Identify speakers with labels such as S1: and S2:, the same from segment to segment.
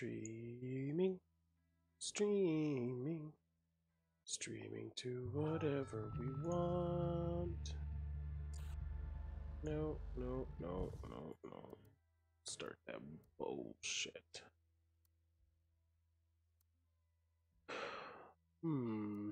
S1: Streaming, streaming, streaming to whatever we want. No, no, no, no, no. Start that bullshit. Hmm.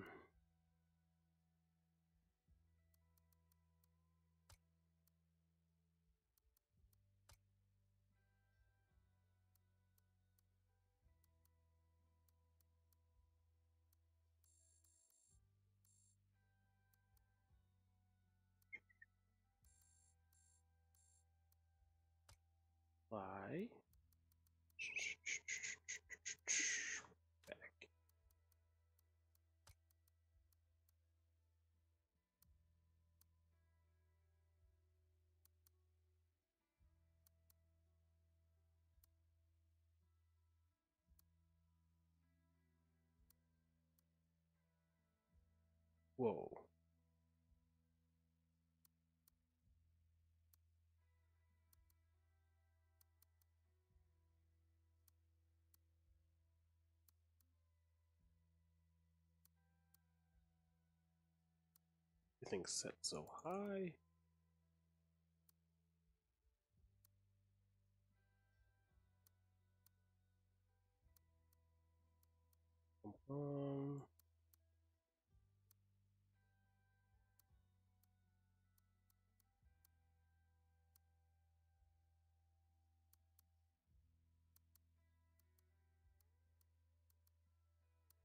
S1: Back. Whoa. Everything's set so high. Um,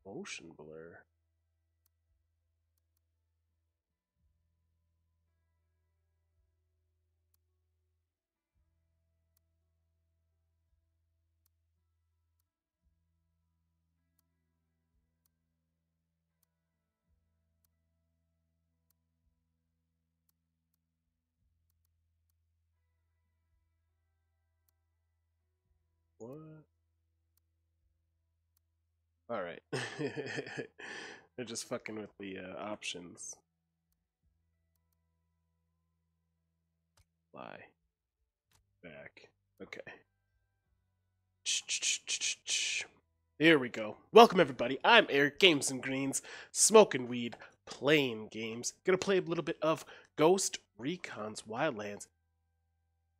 S1: motion blur. What? Alright. They're just fucking with the uh, options. Fly. Back. Okay. Here we go. Welcome everybody. I'm Eric Games and Greenz, smoking weed, playing games. Gonna play a little bit of Ghost Recon's Wildlands.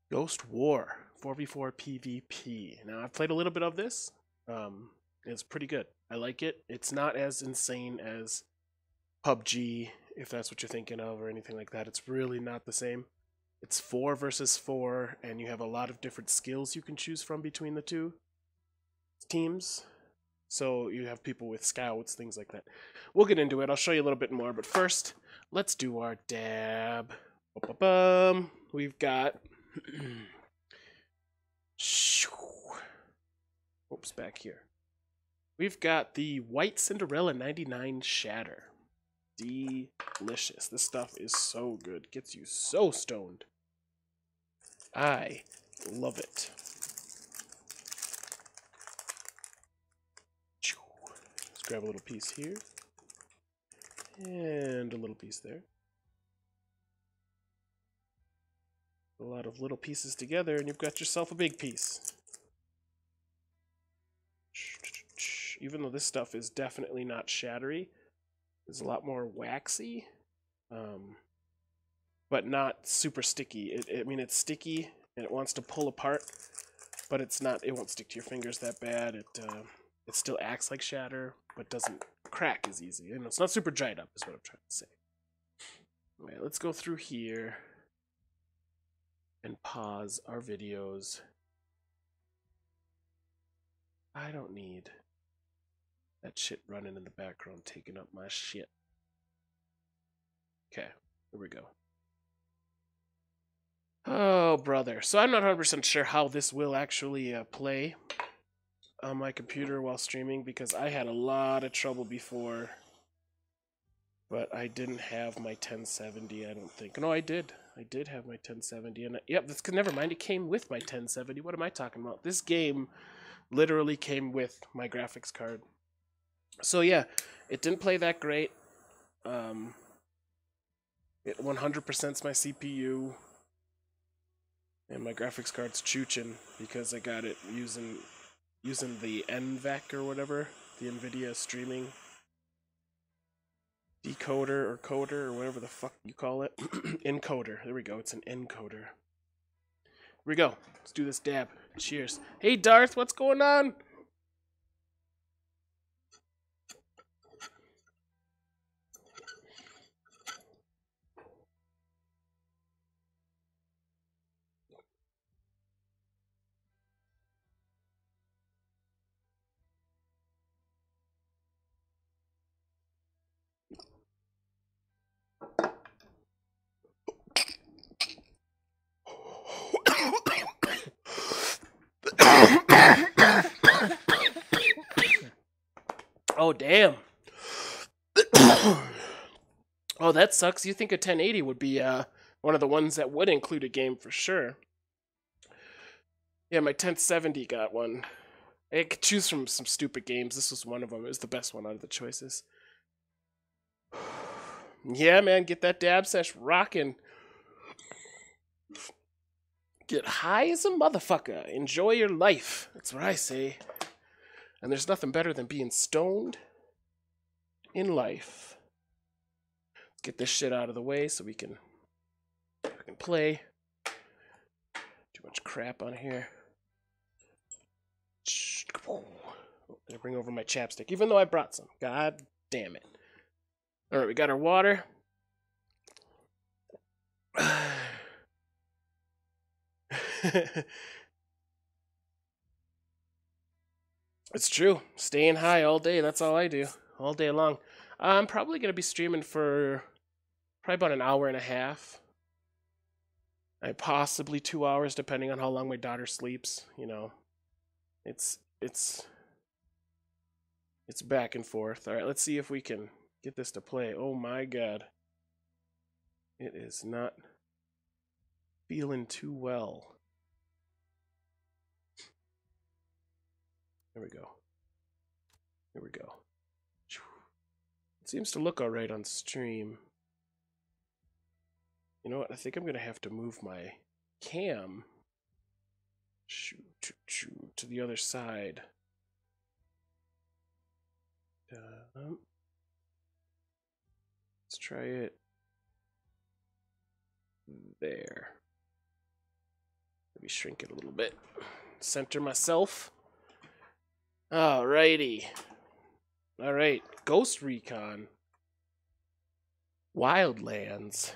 S1: Ghost War 4v4 PvP. Now I've played a little bit of this. Um, it's pretty good. I like it. It's not as insane as PUBG, if that's what you're thinking of, or anything like that. It's really not the same. It's four versus four, and you have a lot of different skills you can choose from between the two teams. So you have people with scouts, things like that. We'll get into it. I'll show you a little bit more, but first, let's do our dab. We've got. Oops, back here. We've got the White Cinderella 99 Shatter. Delicious. This stuff is so good. Gets you so stoned. I love it. Let's grab a little piece here. And a little piece there. A lot of little pieces together and you've got yourself a big piece. Even though this stuff is definitely not shattery, it's a lot more waxy. Um, but not super sticky. It, I mean, it's sticky and it wants to pull apart, but it's not. It won't stick to your fingers that bad. It uh, it still acts like shatter, but doesn't crack as easy. Know, it's not super dried up, is what I'm trying to say. All right, let's go through here and pause our videos. I don't need that shit running in the background taking up my shit. Okay, here we go. Oh, brother. So I'm not 100% sure how this will actually uh, play on my computer while streaming because I had a lot of trouble before. But I didn't have my 1070, I don't think. No, I did. I did have my 1070. And I, yep, that's never mind. It came with my 1070. What am I talking about? This game literally came with my graphics card. So yeah, it didn't play that great. Um, it 100%'s my CPU. And my graphics card's chooching because I got it using using the NVENC or whatever, the NVIDIA streaming decoder or coder or whatever the fuck you call it. encoder. There we go. It's an encoder. Here we go. Let's do this dab. Cheers. Hey Darth, what's going on? Oh, damn. oh, that sucks. You think a 1080 would be uh, one of the ones that would include a game for sure. Yeah, my 1070 got one. I could choose from some stupid games. This was one of them. It was the best one out of the choices. yeah, man, get that dab sesh rocking. Get high as a motherfucker. Enjoy your life. That's what I say. And there's nothing better than being stoned in life. Let's get this shit out of the way so we can we can play. Too much crap on here. Oh, I bring over my chapstick, even though I brought some. God damn it. Alright, we got our water. it's true. Staying high all day. That's all I do. All day long. I'm probably going to be streaming for probably about an hour and a half. Possibly two hours, depending on how long my daughter sleeps. You know, it's it's it's back and forth. All right, let's see if we can get this to play. Oh my god, it is not feeling too well. There we go. There we go. It seems to look alright on stream. You know what? I think I'm going to have to move my cam to the other side. Um, let's try it there. Maybe shrink it a little bit. Center myself. Alrighty. Alright. Ghost Recon. Wildlands.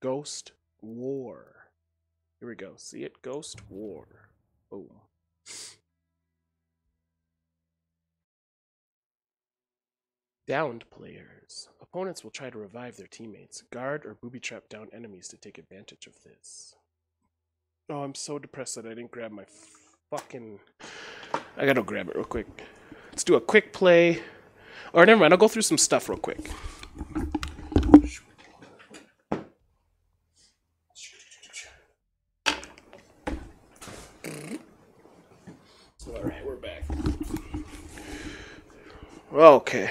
S1: Ghost War. Here we go. See it? Ghost War. Boom. Downed players. Opponents will try to revive their teammates. Guard or booby trap down enemies to take advantage of this. Oh, I'm so depressed that I didn't grab my fucking. I gotta grab it real quick. Let's do a quick play. Or never mind, I'll go through some stuff real quick. Alright, we're back. Okay.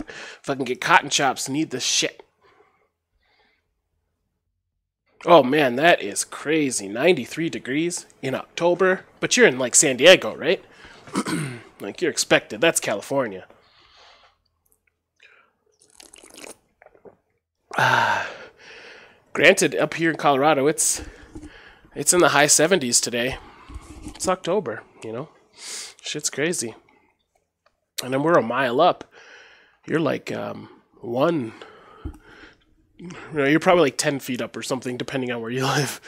S1: If I can get cotton chops, need this shit. Oh man, that is crazy. 93 degrees in October. But you're in like San Diego, right? like you're expected. That's California. Ah. Granted, up here in Colorado, it's it's in the high 70s today. It's October, you know. Shit's crazy. And then we're a mile up. You're like um, one you know, you're probably like 10 feet up or something, depending on where you live,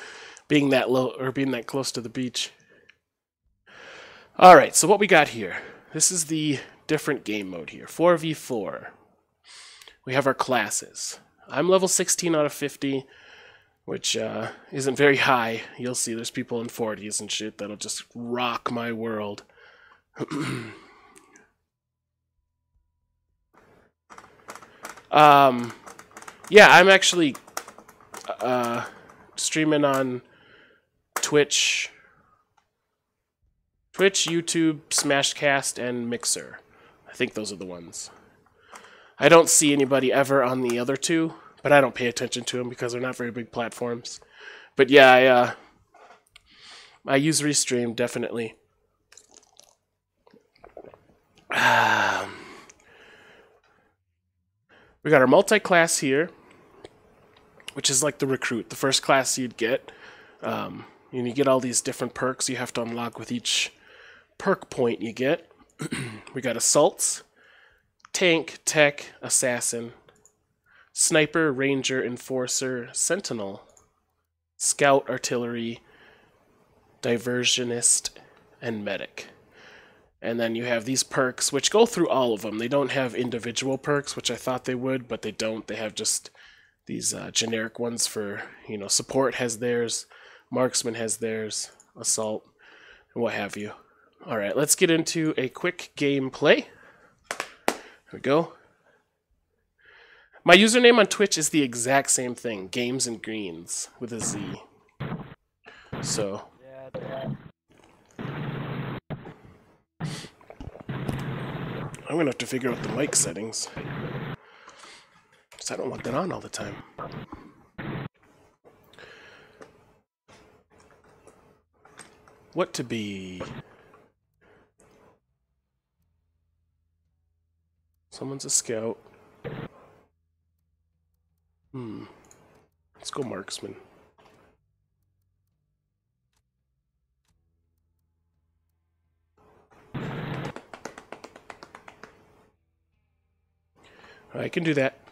S1: being that low or being that close to the beach. All right, so what we got here. This is the different game mode here 4v4. We have our classes. I'm level 16 out of 50, which uh, isn't very high. You'll see there's people in 40s and shit that'll just rock my world. um, yeah, I'm actually uh, streaming on Twitch, Twitch, YouTube, Smashcast, and Mixer. I think those are the ones. I don't see anybody ever on the other two, but I don't pay attention to them because they're not very big platforms. But yeah, I uh, I use Restream, definitely. Um, we got our multi-class here, which is like the recruit, the first class you'd get. Um, and you get all these different perks you have to unlock with each perk point you get. we got assaults, tank, tech, assassin, sniper, ranger, enforcer, sentinel, scout, artillery, diversionist, and medic. And then you have these perks, which go through all of them. They don't have individual perks, which I thought they would, but they don't. They have just these uh, generic ones for, you know, support has theirs, marksman has theirs, assault, and what have you. All right, let's get into a quick gameplay. Here we go. My username on Twitch is the exact same thing, Games and Greenz with a Z. So, I'm gonna have to figure out the mic settings. Because I don't want that on all the time. What to be? Someone's a scout. Hmm. Let's go marksman. I can do that.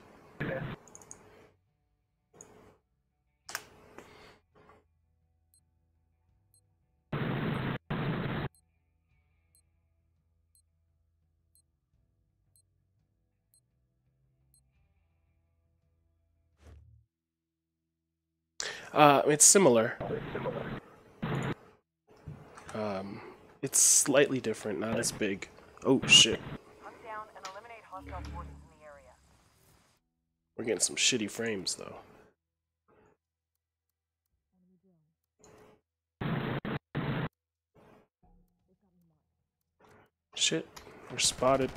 S1: Uh, it's similar. Um, it's slightly different, not as big. Oh shit.
S2: Hunt down and eliminate hostile forces in the area.
S1: We're getting some shitty frames though. Shit, we're spotted.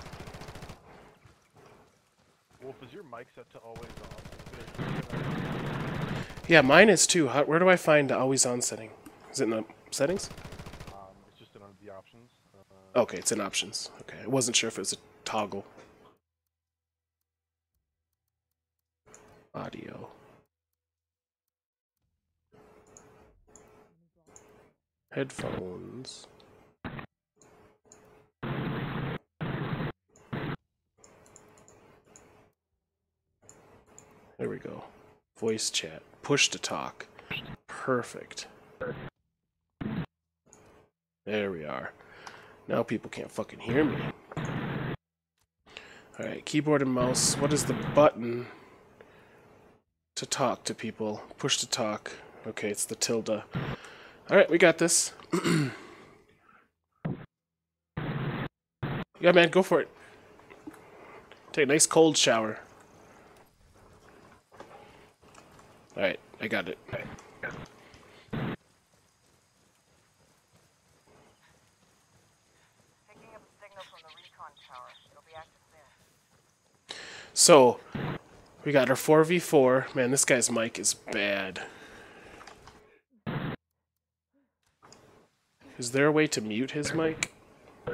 S3: Wolf, is your mic set to always on?
S1: Yeah, mine is too. How, where do I find the always on setting? Is it in the settings?
S3: Um, it's just in the options. Uh,
S1: Okay, it's in options. Okay, I wasn't sure if it was a toggle. Audio. Headphones. There we go. Voice chat. Push to talk. Perfect. There we are. Now people can't fucking hear me. Alright, keyboard and mouse. What is the button to talk to people? Push to talk. Okay, it's the tilde. Alright, we got this. yeah, man, go for it. Take a nice cold shower. Alright, I got it. So, we got our 4v4. Man, this guy's mic is bad. Is there a way to mute his mic?
S3: the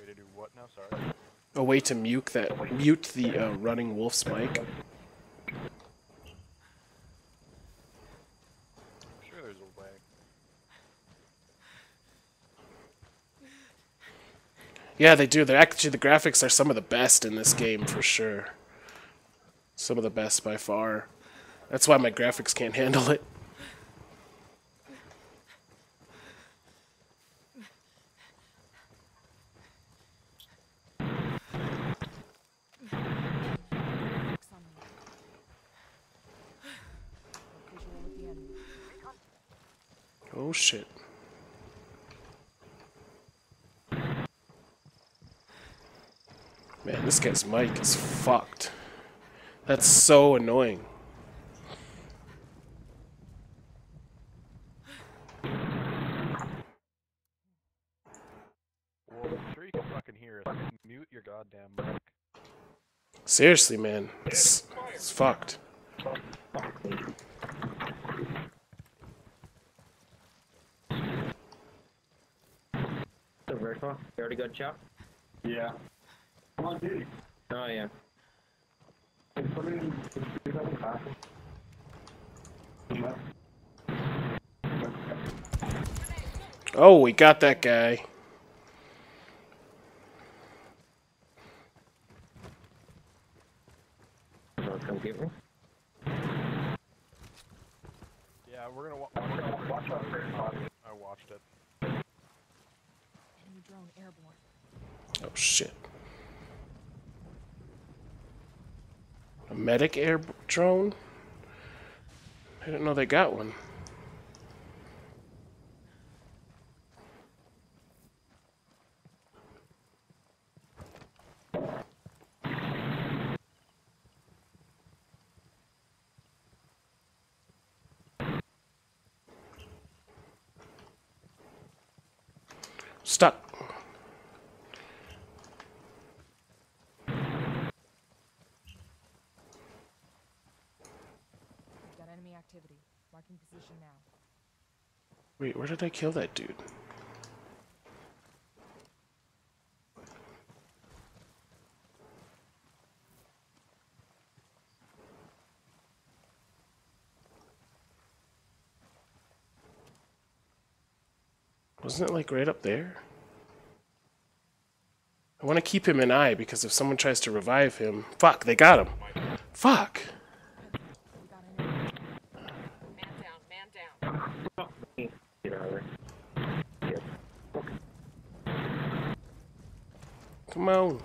S3: way to do what now? Sorry.
S1: A way to mute that mute the uh, running wolf's mic? Yeah, they do. They're actually the graphics are some of the best in this game for sure. Some of the best by far. That's why my graphics can't handle it. Oh shit. Man, this guy's mic is fucked. That's so annoying.
S3: Wolf, I'm sure you can fucking hear us. Mute your goddamn mic.
S1: Seriously, man. It's, it's fucked.
S4: Fuck me. So Virtual, you already got shot?
S5: Yeah. Come on, dude.
S4: Oh yeah.
S5: Can somebody do that in class?
S1: Oh, we got that guy.
S4: Come get me.
S3: Yeah, we're gonna wa- we're gonna watch out for it. I watched it.
S2: Enemy drone airborne.
S1: Oh shit. A medic air drone? I didn't know they got one. Stuck.
S2: We've got enemy activity. Marking position now.
S1: Wait, where did I kill that dude? Wasn't it like right up there? I want to keep him in eye because if someone tries to revive him, fuck, they got him. Fuck.
S2: We got enemy. Man down, man down.
S4: Get out of there.
S1: Come on.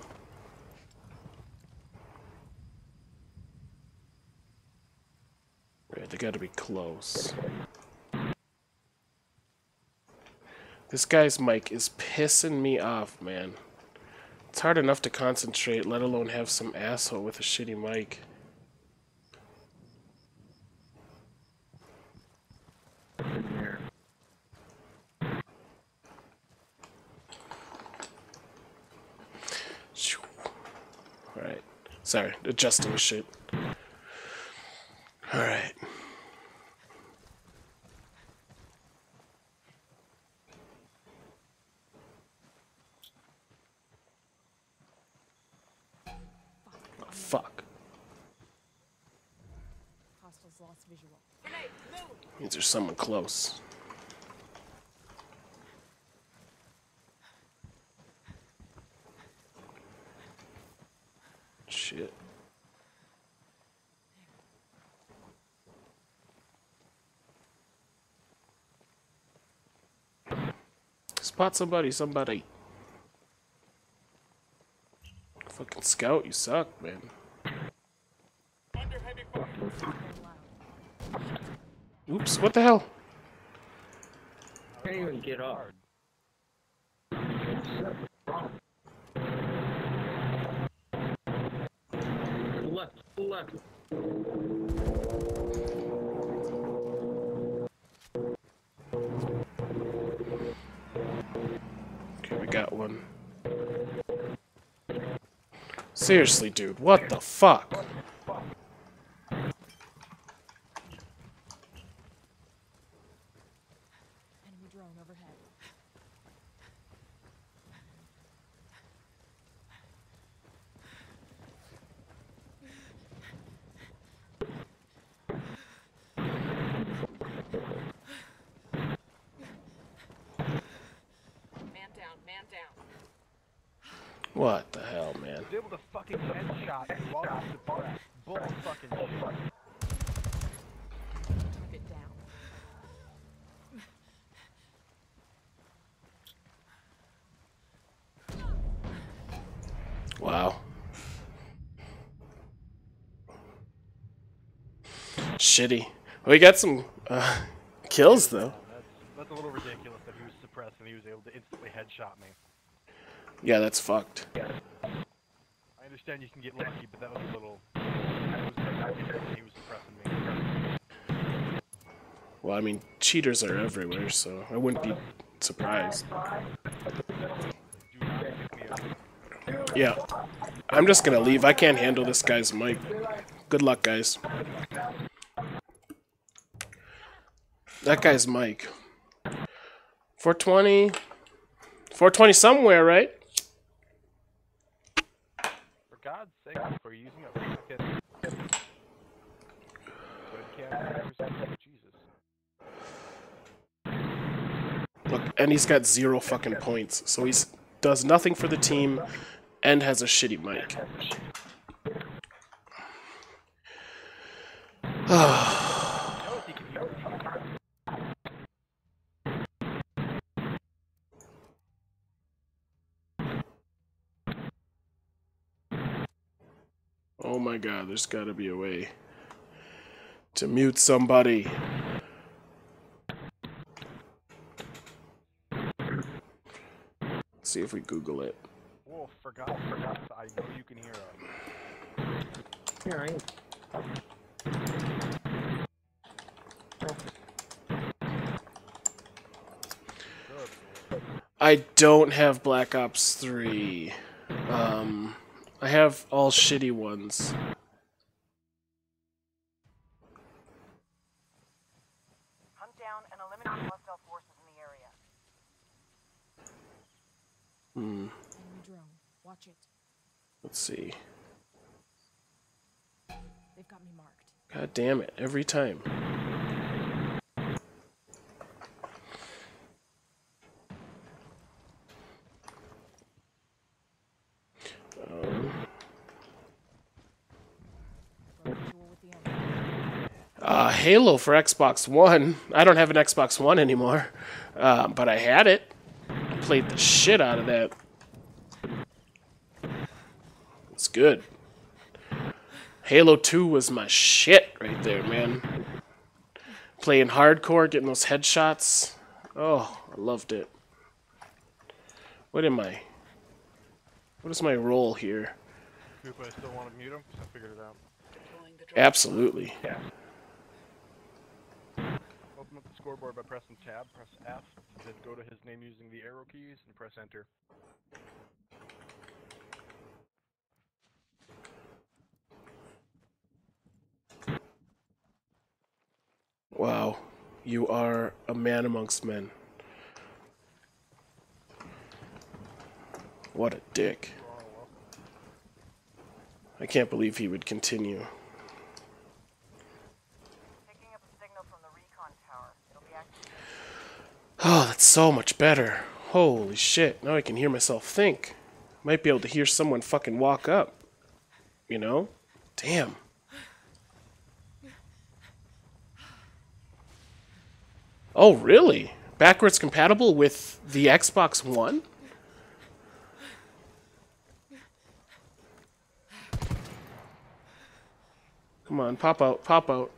S1: Right, they gotta be close. This guy's mic is pissing me off, man. It's hard enough to concentrate, let alone have some asshole with a shitty mic.
S4: There.
S1: Shoo. Alright. Sorry, adjusting the shit. Alright. Oh, fuck. Means there's someone close. Shit. Spot somebody, somebody. Fucking scout, you suck, man. Oops, what the hell?
S4: Can't even get up. Left, left.
S1: Seriously, dude, what the fuck?
S2: Enemy drone overhead. Man down, man down.
S1: What the hell, man?
S3: Was able to fucking headshot me while I was suppressed. Bull fucking shit.
S2: Keep it down.
S1: Wow. Shitty. We got some uh, kills though.
S3: That's that's a little ridiculous that he was suppressed and he was able to instantly headshot me.
S1: Yeah, that's fucked.
S3: I understand you can get lucky, but that was a little. Was. He was suppressing me.
S1: Well, I mean, cheaters are everywhere, so I wouldn't be surprised.
S3: Do not pick me up.
S1: Yeah. I'm just gonna leave. I can't handle this guy's mic. Good luck, guys. That guy's mic. 420. 420 somewhere, right?
S3: For God's sake, for using a Jesus.
S1: Look, and he's got zero fucking points. So he's does nothing for the team and has a shitty mic.
S3: You know if he can hear me?
S1: Oh my god, there's gotta be a way to mute somebody. see if we Google it.
S3: Wolf, for God's sake, I know you can hear us.
S4: Yeah, I
S3: Good.
S1: I don't have Black Ops 3. Um, I have all shitty ones.
S2: Hunt down and eliminate hostile forces in the area.
S1: Hmm,
S6: Enemy drone. Watch it.
S1: let's see.
S6: They've got me marked.
S1: God damn it, every time. Um, uh, Halo for Xbox One. I don't have an Xbox One anymore, uh, but I had it. I played the shit out of that. It's good. Halo 2 was my shit right there, man. Playing hardcore, getting those headshots. Oh, I loved it. What am I? What is my role here?
S3: Coop, I still want to mute him? 'Cause I figured it out.
S1: Absolutely.
S3: Open up the scoreboard by pressing tab, press F, then go to his name using the arrow keys, and press enter.
S1: Wow. You are a man amongst men. What a dick. I can't believe he would continue.
S2: Picking up a signal from the recon tower. It'll be active.
S1: Oh, that's so much better. Holy shit. Now I can hear myself think. Might be able to hear someone fucking walk up. You know? Damn. Oh, really? Backwards compatible with the Xbox One? Come on, pop out, pop out.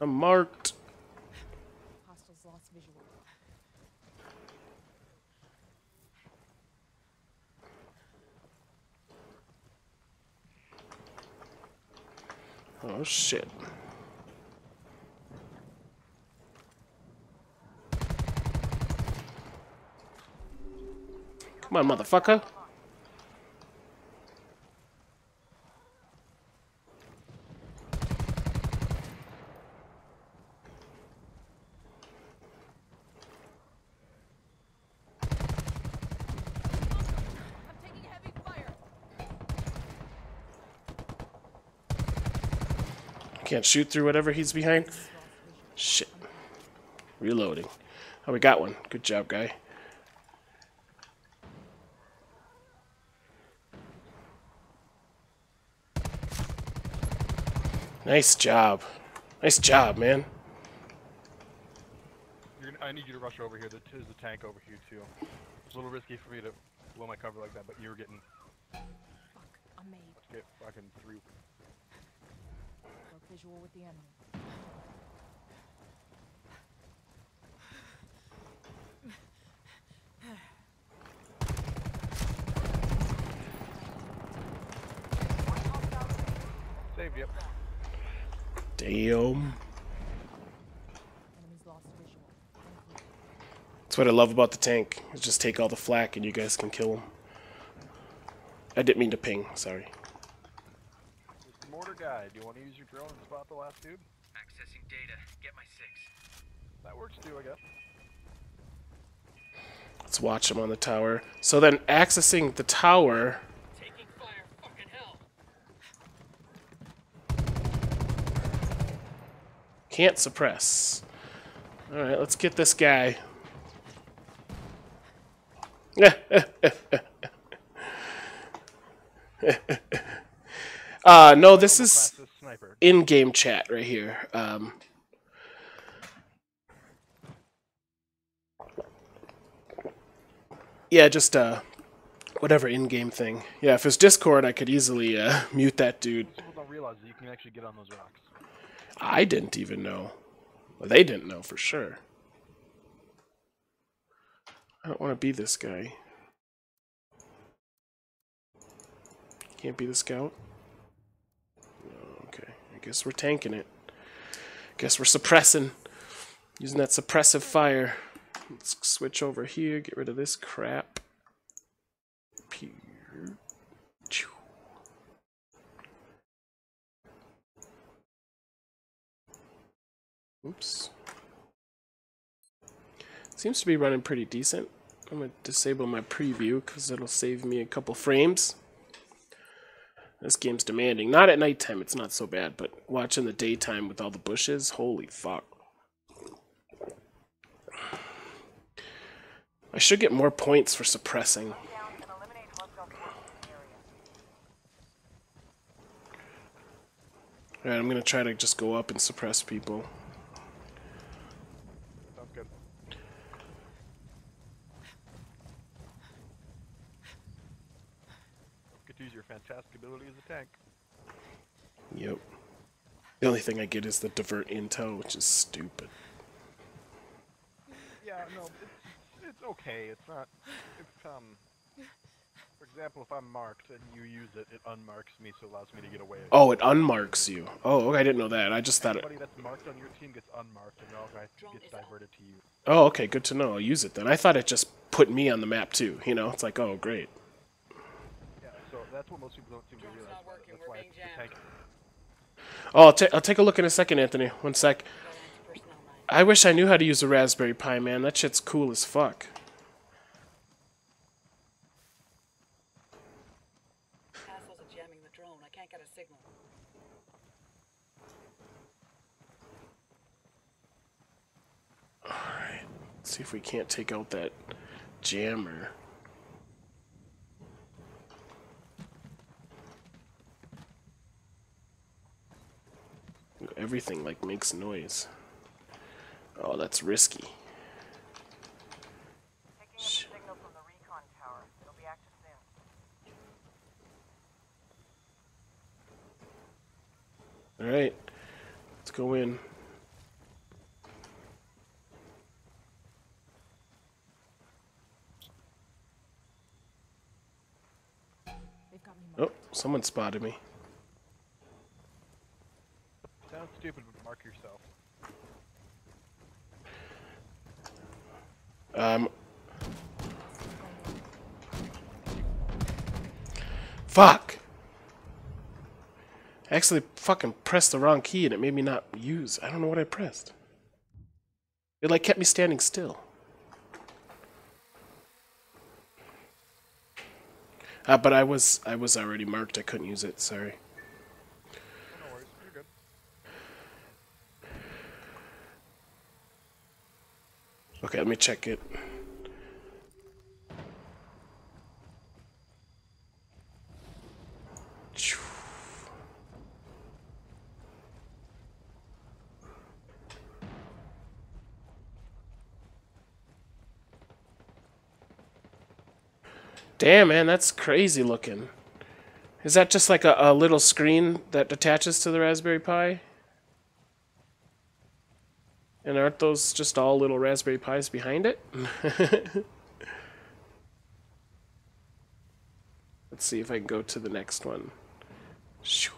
S6: I'm
S1: marked.
S6: Hostiles lost visual.
S1: Oh shit. Come on, motherfucker. Can't shoot through whatever he's behind. Shit. Reloading. Oh, we got one. Good job, guy. Nice job. Nice job, man.
S3: You're gonna, I need you to rush over here. There's a tank over here too. It's a little risky for me to blow my cover like that, but you're getting
S6: Fuck. I'm made.
S3: get fucking through.
S6: Broke visual with the enemy.
S3: Saved you.
S1: Damn.
S6: Enemies lost visual. Thank you.
S1: That's what I love about the tank. is just take all the flak and you guys can kill them. I didn't mean to ping. Sorry.
S3: Mr. Mortar guy, do you want to use your drone and spot the last dude?
S7: Accessing data. Get my six.
S3: That works too, I guess.
S1: Let's watch them on the tower. So then accessing the tower.
S7: Taking fire. Fucking hell.
S1: Can't suppress. Alright, let's get this guy. uh, no, this is
S3: Class this sniper.
S1: in-game chat right here. Um, yeah, just uh, whatever in-game thing. Yeah, if it's Discord, I could easily uh, mute that dude.
S3: People don't realize that you can actually get on those rocks.
S1: I didn't even know. Well, they didn't know for sure. I don't want to be this guy. Can't be the scout? Guess we're tanking it. Guess we're suppressing. Using that suppressive fire. Let's switch over here, get rid of this crap. Oops. Seems to be running pretty decent. I'm going to disable my preview because it'll save me a couple frames. This game's demanding. Not at nighttime, it's not so bad, but watching the daytime with all the bushes, holy fuck. I should get more points for suppressing. Alright, I'm gonna try to just go up and suppress people.
S3: Sounds good. Get to use your fantastic ability as a tank.
S1: Yep. The only thing I get is the divert intel, which is stupid.
S3: Yeah, no, it's, it's okay. It's not. It's um. For example, if I'm marked and you use it, it unmarks me, so it allows me to get away.
S1: Oh, it unmarks you. Oh, okay, I didn't know that. I just thought it.
S3: Anybody that's marked on your team gets unmarked, and all guys gets diverted to you.
S1: Oh, okay, good to know. I'll use it then. I thought it just put me on the map too. You know, it's like, oh, great.
S3: Yeah, so that's what most people don't seem to realize.
S7: not working,
S3: That's
S7: we're
S3: why
S7: being
S3: the
S7: jammed.
S3: tank.
S1: Oh, I'll, I'll take a look in a second, Anthony. One sec.
S7: Got anti-personnel mine.
S1: I wish I knew how to use a Raspberry Pi, man. That shit's cool as fuck.
S7: Assholes are jamming the drone. I can't get a signal.
S1: Alright. See if we can't take out that jammer. Everything like makes noise. Oh, that's risky.
S2: Picking up a
S1: Sh-
S2: signal from the recon tower. It'll be active soon.
S1: Alright. Let's go in.
S6: They've got me
S1: Oh, someone spotted me.
S3: Stupid, but mark yourself.
S1: Um. Fuck! I actually fucking pressed the wrong key and it made me not use. I don't know what I pressed. It like kept me standing still. Uh, but I was I was already marked. I couldn't use it. Sorry.
S3: No worries, you're good.
S1: Okay, let me check it. Damn, man, that's crazy looking. Is that just like a, a little screen that attaches to the Raspberry Pi? And aren't those just all little Raspberry Pis behind it? Let's see if I can go to the next one. Shoo.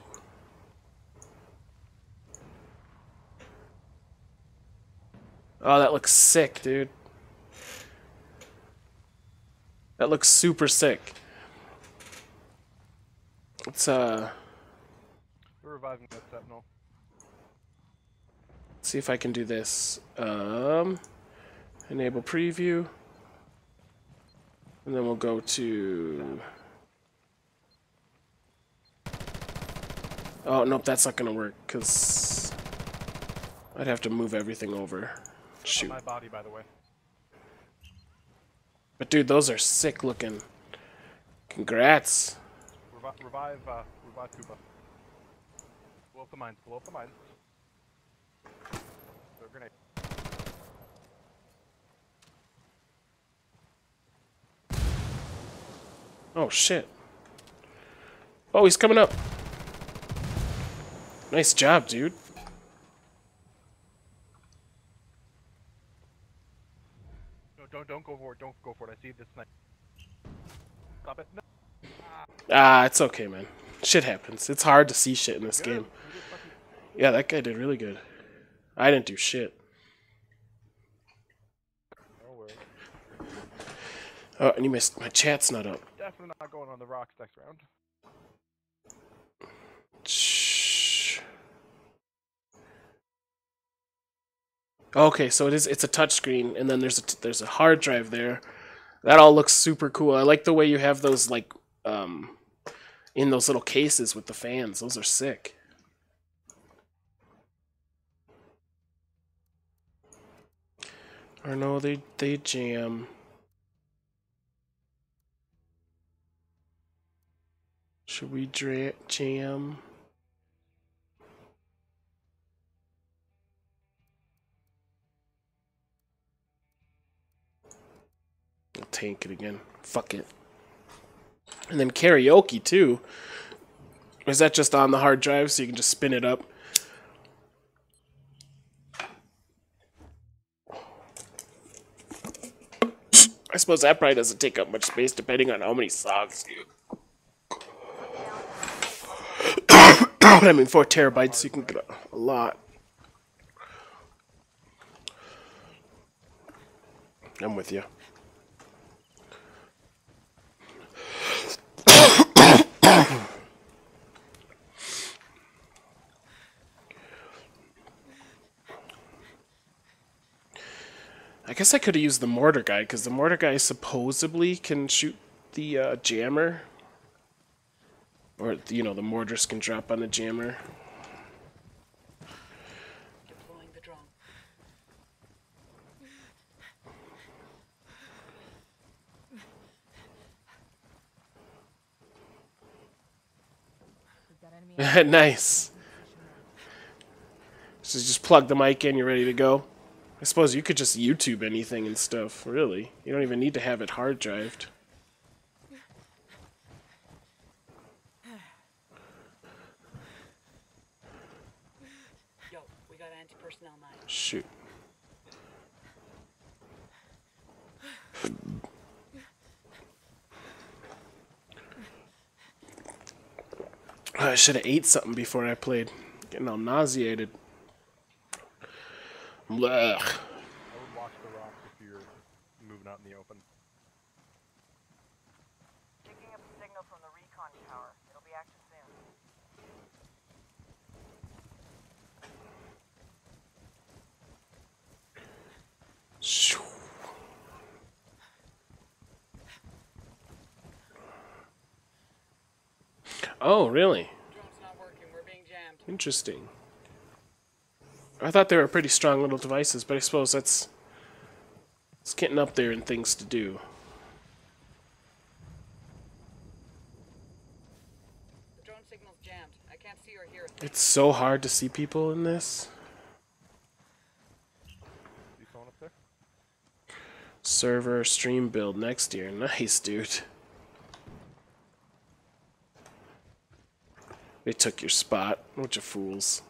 S1: Oh, that looks sick, dude. That looks super sick. Let's uh
S3: We're reviving that sentinel.
S1: See if I can do this. Um enable preview. And then we'll go to Oh, nope, that's not gonna work, because I'd have to move everything over. Shoot.
S3: my body, by the way.
S1: But dude, those are sick looking. Congrats.
S3: Revi- revive, uh, revive Koopa. Blow up the mines, blow up the mines. Grenade.
S1: Oh shit. Oh, he's coming up. Nice job, dude.
S3: No, don't, don't go for it, don't go for it. I see this snipe. Stop it. No.
S1: Ah, it's okay, man. Shit happens. It's hard to see shit in this
S3: Good.
S1: game.
S3: You did fucking-
S1: Yeah, that guy did really good. I didn't do shit. Oh, and you missed. My chat's not up.
S3: Definitely not going on the rocks next round.
S1: Shh. Okay, so it is. It's a touchscreen, and then there's a there's a hard drive there. That all looks super cool. I like the way you have those like um in those little cases with the fans. Those are sick. Or no, they they jam. Should we jam? I'll tank it again. Fuck it. And then karaoke too. Is that just on the hard drive so you can just spin it up? I suppose that probably doesn't take up much space depending on how many songs you. I mean, four terabytes, you can get a, a lot. I'm with you. I guess I could have used the mortar guy because the mortar guy supposedly can shoot the uh, jammer, or you know the mortars can drop on the jammer. Nice. So just plug the mic in, you're ready to go. I suppose you could just YouTube anything and stuff, really. You don't even need to have it hard drived.
S7: Yo, we got anti-personnel mine.
S1: Shoot. I should have ate something before I played. Getting all nauseated. Blech.
S3: I would watch the rocks if you're moving out in the open.
S2: Picking up a signal from the recon tower. It'll be active soon.
S1: Shoo. Oh, really?
S7: Drone's not working. We're being jammed.
S1: Interesting. I thought they were pretty strong little devices, but I suppose that's it's getting up there in things to do.
S7: The drone signal's jammed. I can't see or hear it.
S1: It's so hard to see people in this.
S3: See someone up there?
S1: Server stream build next year. Nice, dude. They took your spot. Bunch of fools.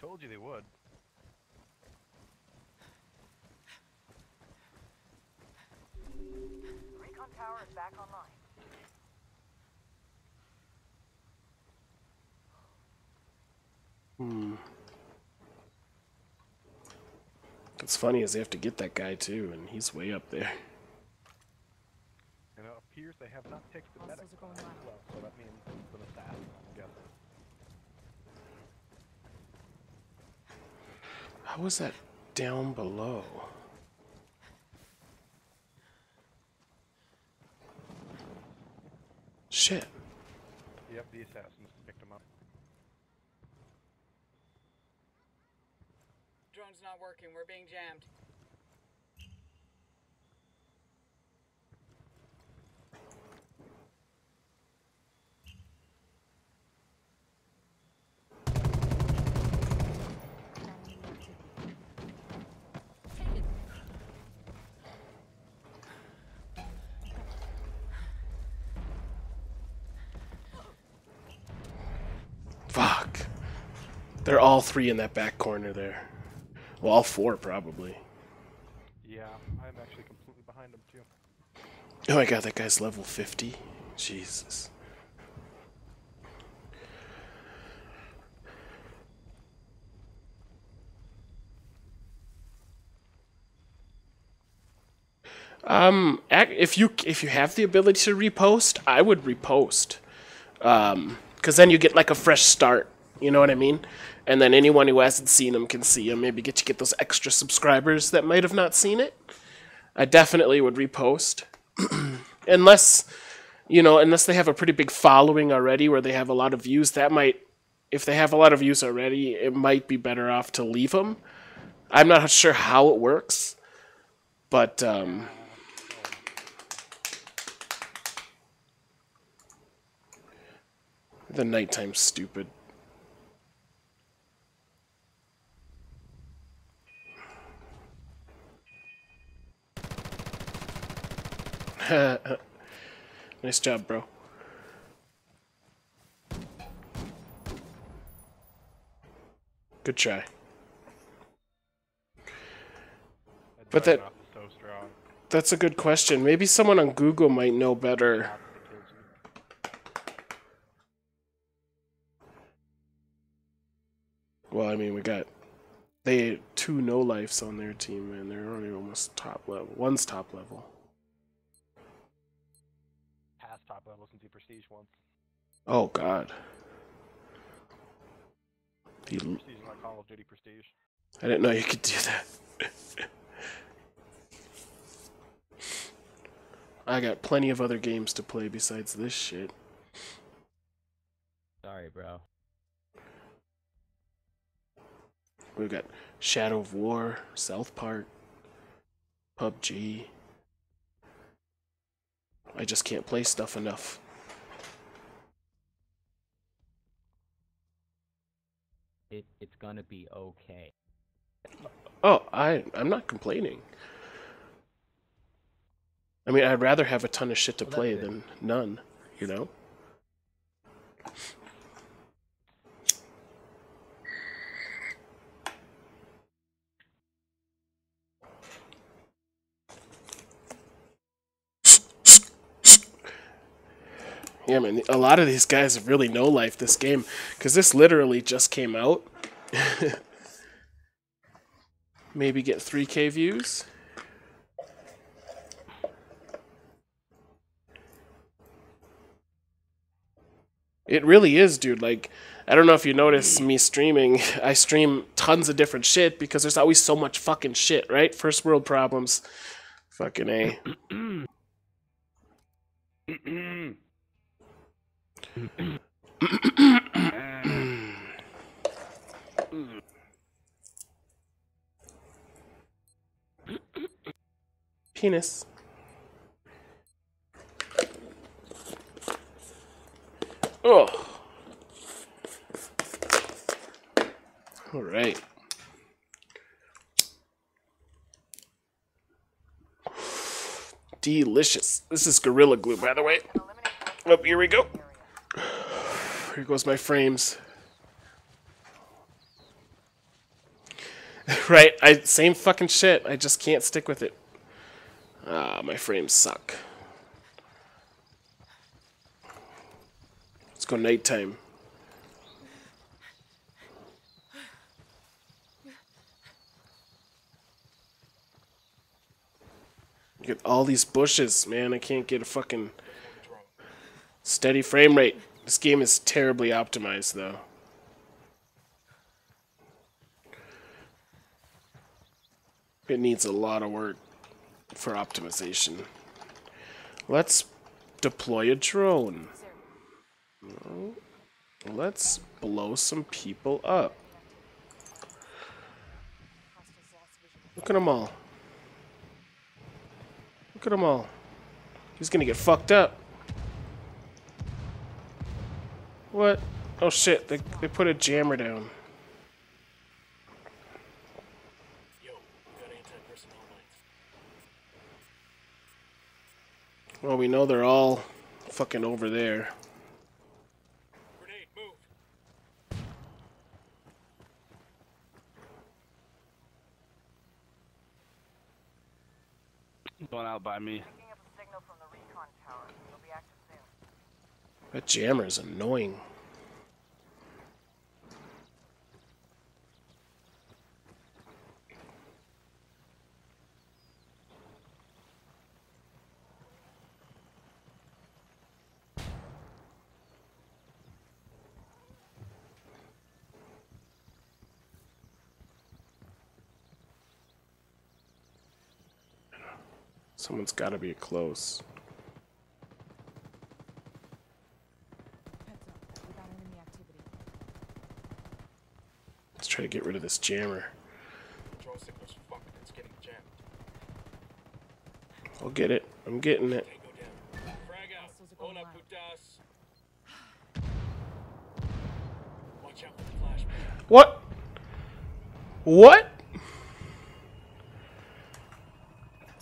S3: Told you they would.
S2: The recon tower is back online. Hmm.
S1: What's funny is they have to get that guy too, and he's way up there.
S3: And it appears they have not picked the medic
S6: Hostiles are going
S3: class
S6: live.
S3: as well, so that means it's an assassin, I'm guessing.
S1: How was that down below? Shit.
S3: Yep, the assassins picked him up.
S7: Drone's not working. We're being jammed.
S1: Fuck. They're all three in that back corner there. Well, all four probably.
S3: Yeah, I'm actually completely behind him too.
S1: Oh my god, that guy's level 50. Jesus. Um, if you if you have the ability to repost, I would repost, um, because then you get like a fresh start. You know what I mean? And then anyone who hasn't seen them can see them. Maybe get you get those extra subscribers that might have not seen it. I definitely would repost, unless you know, unless they have a pretty big following already, where they have a lot of views. That might, if they have a lot of views already, it might be better off to leave them. I'm not sure how it works, but um, the nighttime's stupid. nice job, bro. Good try. But that
S3: so
S1: That's a good question. Maybe someone on Google might know better. Well, I mean, we got they two no lifes on their team, and they're already almost top level. One's top level.
S3: Prestige once.
S1: Oh God. The,
S3: Prestige not Call of Duty prestige.
S1: I didn't know you could do that. I got plenty of other games to play besides this shit.
S4: Sorry, bro.
S1: We've got Shadow of War, South Park, PUBG. I just can't play stuff enough.
S4: It it's gonna be okay.
S1: Oh, I I'm not complaining. I mean, I'd rather have a ton of shit to
S4: Well,
S1: play than none, you know? Yeah, man, a lot of these guys really no life this game because this literally just came out. Maybe get 3k views. It really is, dude. Like, I don't know if you notice me streaming. I stream tons of different shit because there's always so much fucking shit, right? First world problems. Fucking A. Penis. Oh. All right. Delicious. This is Gorilla Glue, by the way. Oh, here we go. Here goes my frames. right, I same fucking shit. I just can't stick with it. Ah, my frames suck. Let's go nighttime. Get all these bushes, man. I can't get a fucking Steady frame rate. This game is terribly optimized, though. It needs a lot of work for optimization. Let's deploy a drone. Let's blow some people up. Look at them all. Look at them all. He's gonna get fucked up. What? Oh shit, they, they put a jammer down.
S8: Yo, we got anti-personnel lights.
S1: Well, we know they're all fucking over there.
S8: Grenade, move!
S9: Going out by me.
S2: Picking up a signal from the recon tower. It'll be active soon.
S1: That jammer is annoying. Someone's got to be close.
S6: Heads up. We got enemy activity.
S1: Let's try to get rid of this jammer.
S8: Control signal's fucked. It's getting jammed.
S1: I'll get it. I'm getting it.
S8: Can't go down. Frag out.
S6: Hostiles are going
S8: Hola,
S6: live.
S8: putas. Watch out for the flashbang.
S1: What? What?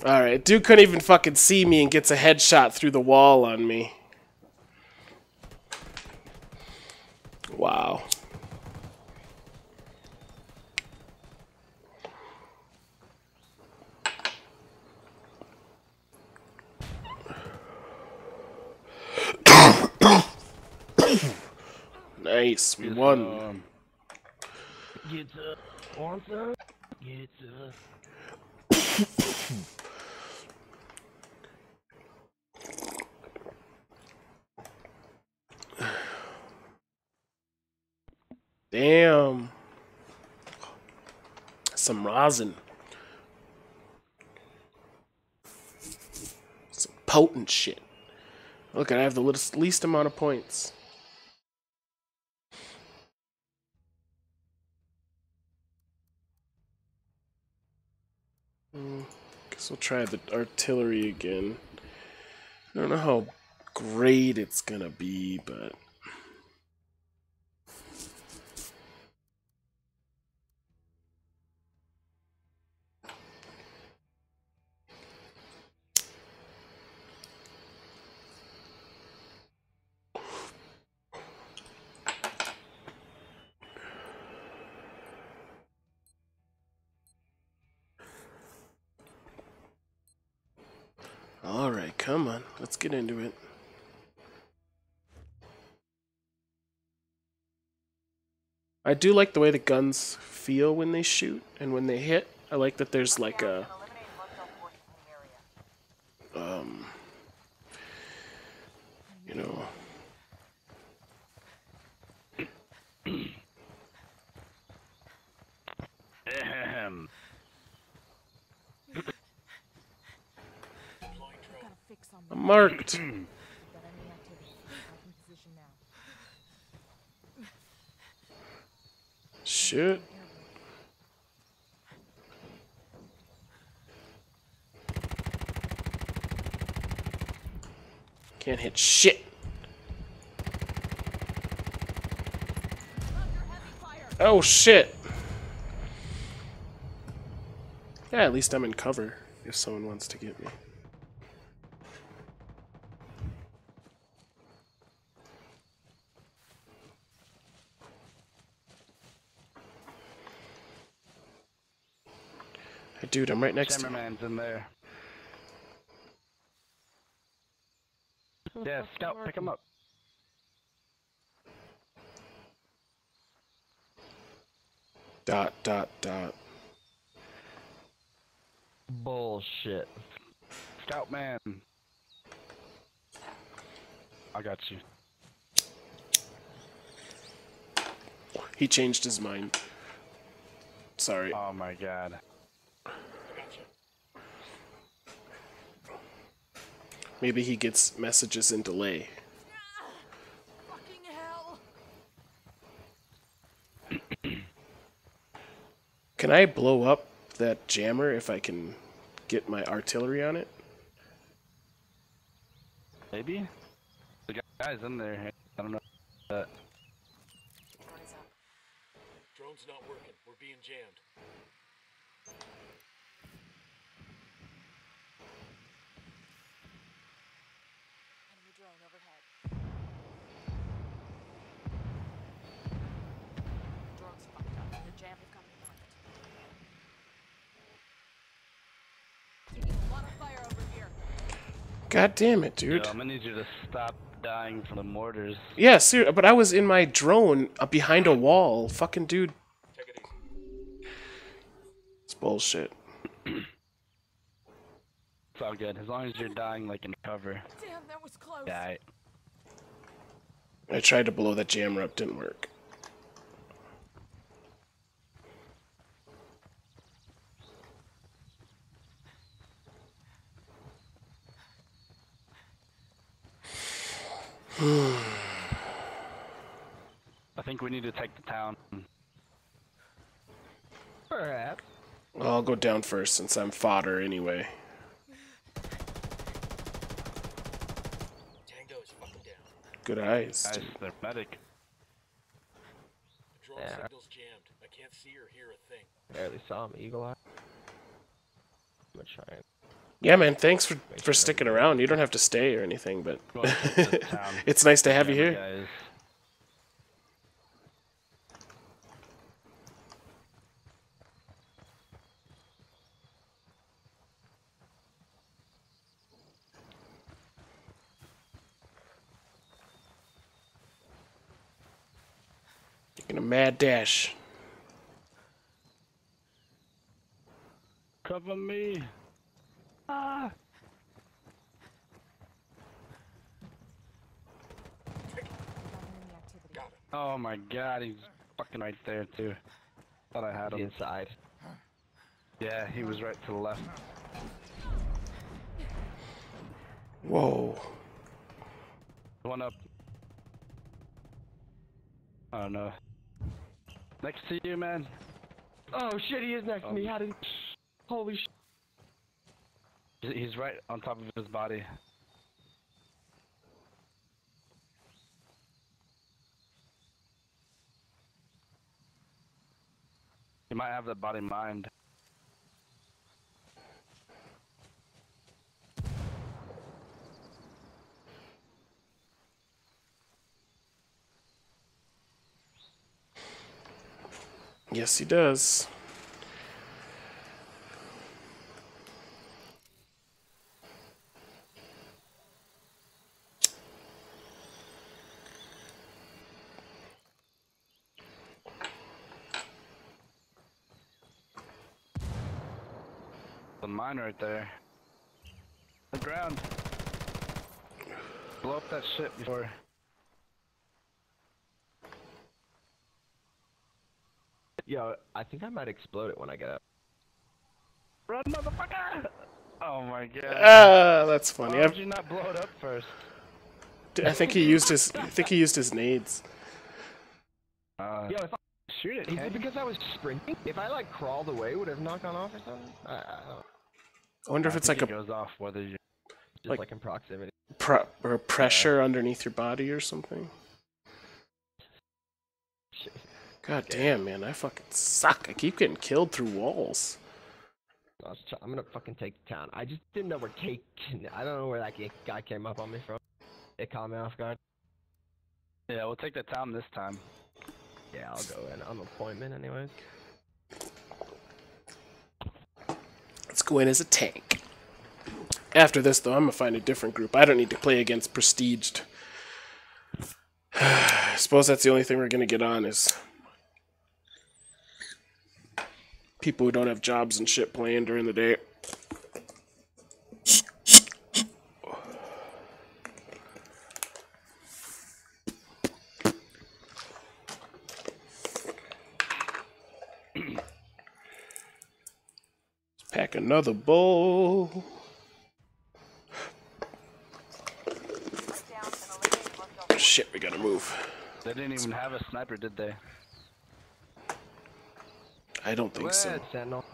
S1: Alright, dude couldn't even fucking see me and gets a headshot through the wall on me. Wow. Nice, we won.
S9: Um, get up. Want some? Get up.
S1: Damn. Some rosin. Some potent shit. Look, I have the least, least amount of points. Guess we'll try the artillery again. I don't know how great it's gonna be, but. I do like the way the guns feel when they shoot and when they hit. I like that there's like a
S2: And eliminate hostile forces in the area.
S1: um you know
S9: Ahem.
S8: Deploying
S6: We
S8: drone.
S6: got a fix on
S1: I'm
S6: them.
S1: marked.
S6: We got enemy activity. Back in position now.
S1: Shoot. Can't hit shit. Oh shit. Yeah, at least I'm in cover if someone wants to get me. Hey, dude, I'm right next to you.
S9: In there. Yeah, scout, pick him up.
S1: Dot, dot, dot.
S9: Bullshit. Scout man. I got you.
S1: He changed his mind. Sorry.
S9: Oh my god.
S1: Maybe he gets messages in delay. Can I blow up that jammer if I can get my artillery on it?
S9: Maybe? The guy- guy's in there. I don't know.
S6: Drone is up.
S10: Drone's not working. We're being jammed.
S6: Enemy drone overhead. Drone's fucked up. The jam has come to point. Taking a lot of fire over here.
S1: God damn it, dude.
S9: yo, I'm gonna need you to stop dying from the mortars.
S1: Yeah, ser- but I was in my drone uh, behind a wall. Fucking dude.
S10: Take it easy.
S1: It's bullshit.
S9: It's all good. As long as you're dying like in cover.
S6: Damn, that was close.
S9: Yeah, I,
S1: I tried to blow that jammer up, didn't work.
S9: I think we need to take the town.
S11: Perhaps.
S1: I'll go down first since I'm fodder anyway.
S10: Tango is fucking down.
S1: Good eyes.
S9: Guys, they're medic.
S10: The drone
S11: Yeah.
S10: signal's jammed. I can't see or hear a thing.
S11: Barely saw him, Eagle Eye. I'm gonna try and.
S1: Yeah, man. Thanks for for sticking around. You don't have to stay or anything, but
S9: Go ahead, take the town.
S1: it's nice to have you here. Taking a mad dash.
S9: Cover me. Ah. Oh my god, he's fucking right there too. Thought I had
S11: The
S9: him.
S11: inside.
S9: Yeah, he was right to the left.
S1: Whoa.
S9: One up. Oh no. Next to you, man.
S11: Oh shit, he is next to me. How did? Holy shit.
S9: He's- right on top of his body. He might have the body mind.
S1: Yes, he does.
S9: The mine right there. The ground. Blow up that shit before.
S11: Yo, I think I might explode it when I get up.
S9: Run, motherfucker! Oh my god.
S1: Ah, that's funny.
S9: Why
S1: I,
S9: you not blow it up first?
S1: I think he used his. I think he used his nades.
S9: Uh,
S11: Yo, if I,
S9: shoot it,
S11: is it because I was sprinting? If I like crawled away, would it have not gone off or something? I, I don't.
S1: I wonder if
S9: I
S1: it's
S9: think
S1: like
S9: it
S1: a
S9: goes off whether you.
S11: Just
S1: Like-
S11: like, in proximity.
S1: pro- or a pressure underneath your body or something.
S11: Shit.
S1: God damn, man, I fucking suck. I keep getting killed through walls.
S11: I was try- I'm gonna fucking take the town. I just didn't know where Cake. I don't know where that guy came up on me from. It caught me off guard.
S9: Yeah, we'll take the town this time.
S11: Yeah, I'll go in on appointment anyways.
S1: In as a tank. After this, though, I'm gonna find a different group. I don't need to play against prestiged. I suppose that's the only thing we're gonna get on is people who don't have jobs and shit playing during the day. Pack another bowl.
S2: Down and eliminate hostile
S1: Shit, we gotta move.
S9: They didn't even have a sniper, did they?
S1: I don't think so.
S11: Sentinel.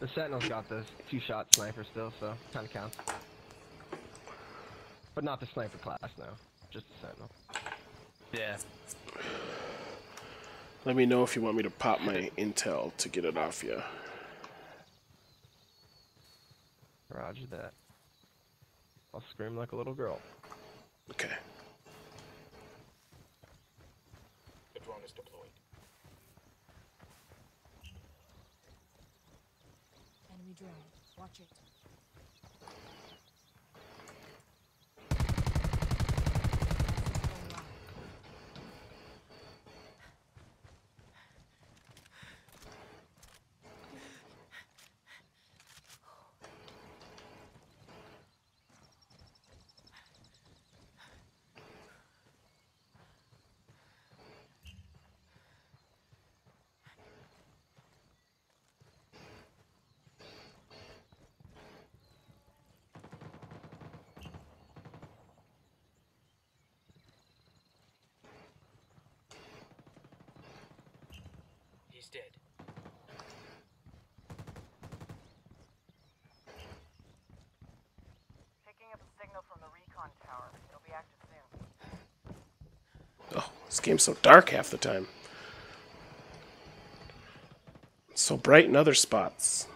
S11: The Sentinel's got the two-shot sniper still, so kind of counts. But not the sniper class, no. Just the Sentinel.
S9: Yeah.
S1: Let me know if you want me to pop my intel to get it off you.
S11: Roger that. I'll scream like a little girl.
S1: Okay.
S10: The drone is deployed.
S6: Enemy drone. Watch it.
S10: He's dead.
S2: Picking up a signal from the recon tower. It'll be active soon.
S1: Oh, this game's so dark half the time. So bright in other spots.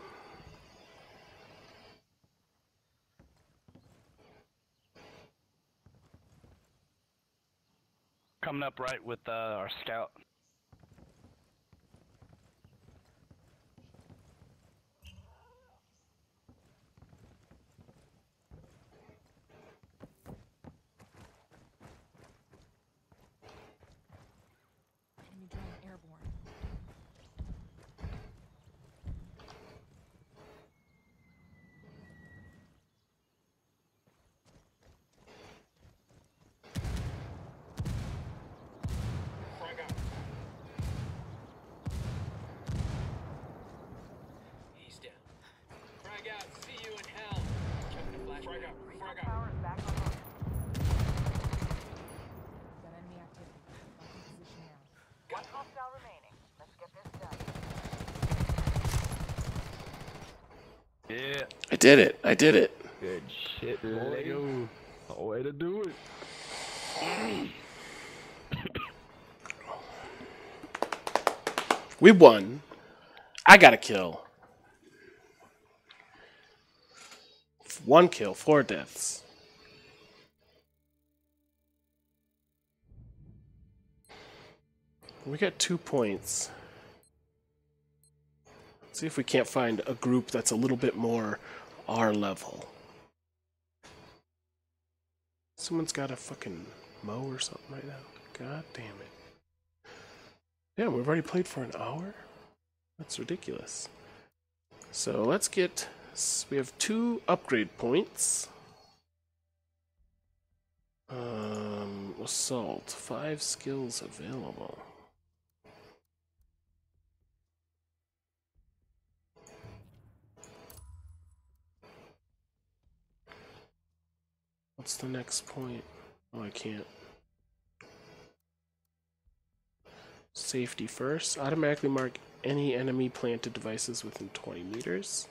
S9: Coming up right with uh, our scout.
S6: Enemy drone airborne.
S10: Frag out. He's down. Frag out. See you in hell. Chucking a flash. Frag out. Frag out.
S2: Tower is back online.
S6: Got enemy activity. Lock in position now.
S2: One hostile remaining. Let's get this done.
S9: Yeah.
S1: I did it. I did it.
S11: Good shit, boy. A way to do it.
S1: We won. I got a kill. One kill, four deaths. We got two points. See if we can't find a group that's a little bit more our level. Someone's got a fucking mow or something right now. God damn it. Yeah, we've already played for an hour? That's ridiculous. So let's get. We have two upgrade points. Um, assault. Five skills available. What's the next point? Oh, I can't. Safety first. Automatically mark any enemy planted devices within 20 meters.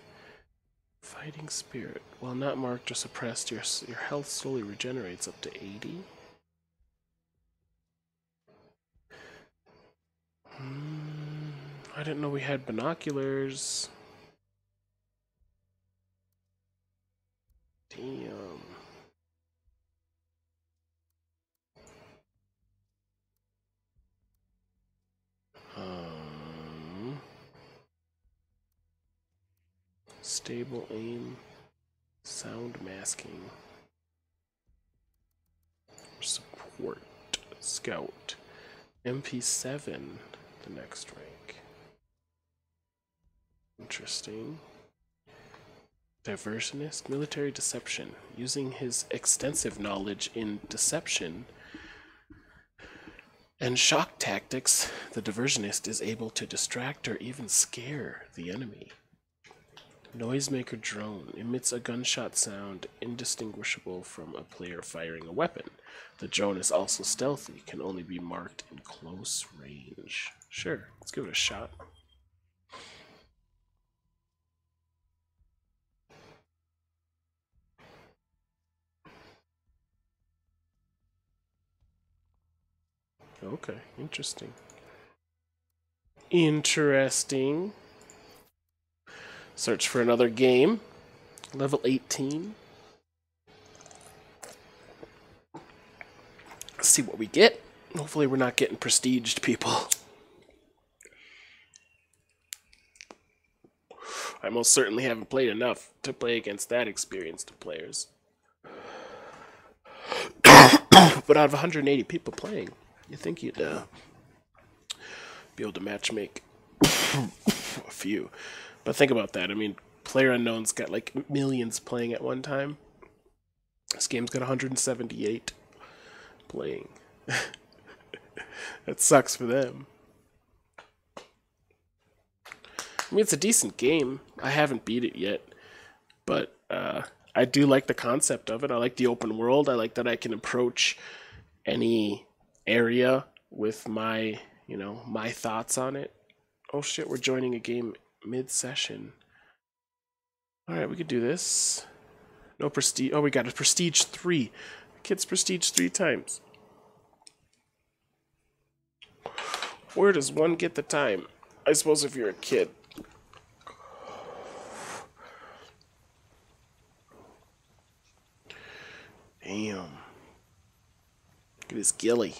S1: Fighting spirit. While not marked or suppressed, your your health slowly regenerates up to 80. Hmm, I didn't know we had binoculars. Damn. Stable aim, sound masking, support, scout, MP7, the next rank. Interesting. Diversionist, military deception. Using his extensive knowledge in deception and shock tactics, the diversionist is able to distract or even scare the enemy. Noisemaker drone emits a gunshot sound indistinguishable from a player firing a weapon. The drone is also stealthy, can only be marked in close range. Sure, let's give it a shot. Okay, interesting. Interesting. Search for another game. Level 18. Let's see what we get. Hopefully, we're not getting prestiged people. I most certainly haven't played enough to play against that experienced players. but out of 180 people playing, you think you'd uh, be able to match make a few. But think about that. I mean, Player Unknown's got like millions playing at one time. This game's got 178 playing. that sucks for them. I mean, it's a decent game. I haven't beat it yet, but uh, I do like the concept of it. I like the open world. I like that I can approach any area with my, you know, my thoughts on it. Oh shit, we're joining a game mid-session. All right, we could do this. No prestige. Oh, we got a prestige three. Kids prestige three times. Where does one get the time? I suppose if you're a kid. Damn. Look at his ghillie.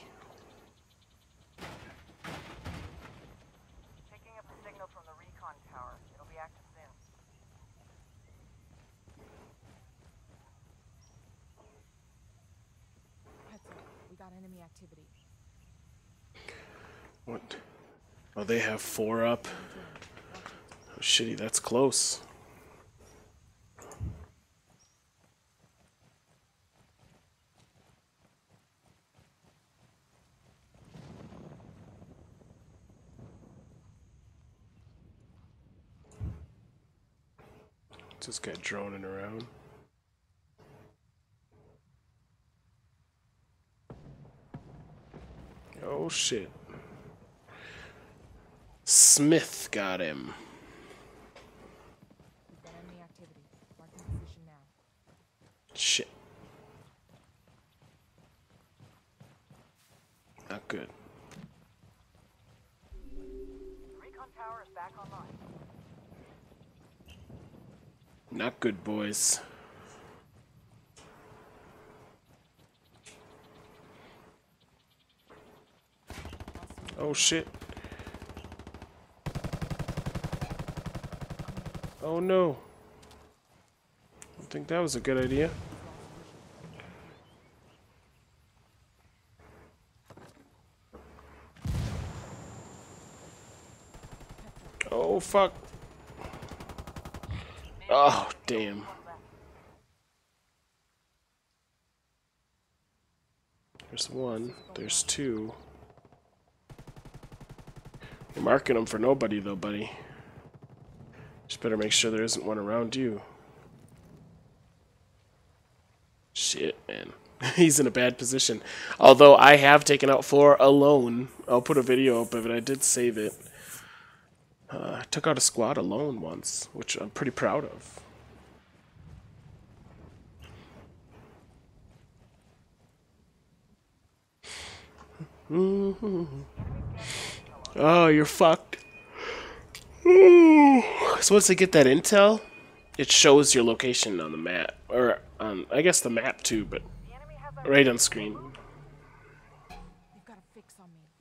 S2: Picking up the signal from the recon tower. It'll be active soon.
S6: Heads up. We got enemy activity.
S1: What? Oh, they have four up. Oh, shitty, that's close. This guy droning around? Oh shit. Smith got him.
S6: We've got enemy activity. Marking position now.
S1: Shit. Not good.
S2: Recon tower is back online.
S1: Not good, boys. Oh shit. Oh no. I think that was a good idea. Oh fuck. Oh damn. There's one. There's two. You're marking them for nobody though, buddy. Just better make sure there isn't one around you. Shit, man. He's in a bad position. Although I have taken out four alone. I'll put a video up of it. I did save it. Uh, I took out a squad alone once, which I'm pretty proud of. Oh, you're fucked. So once they get that intel, it shows your location on the map, or on I guess the map too, but right on screen,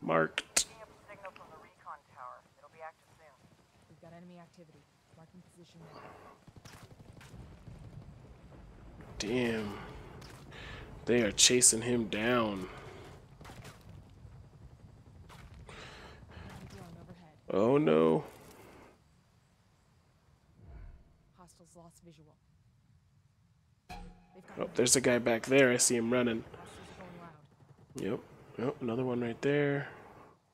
S1: marked. Damn, they are chasing him down. Oh no. Oh, there's a guy back there. I see him running. Yep. Yep, another one right there.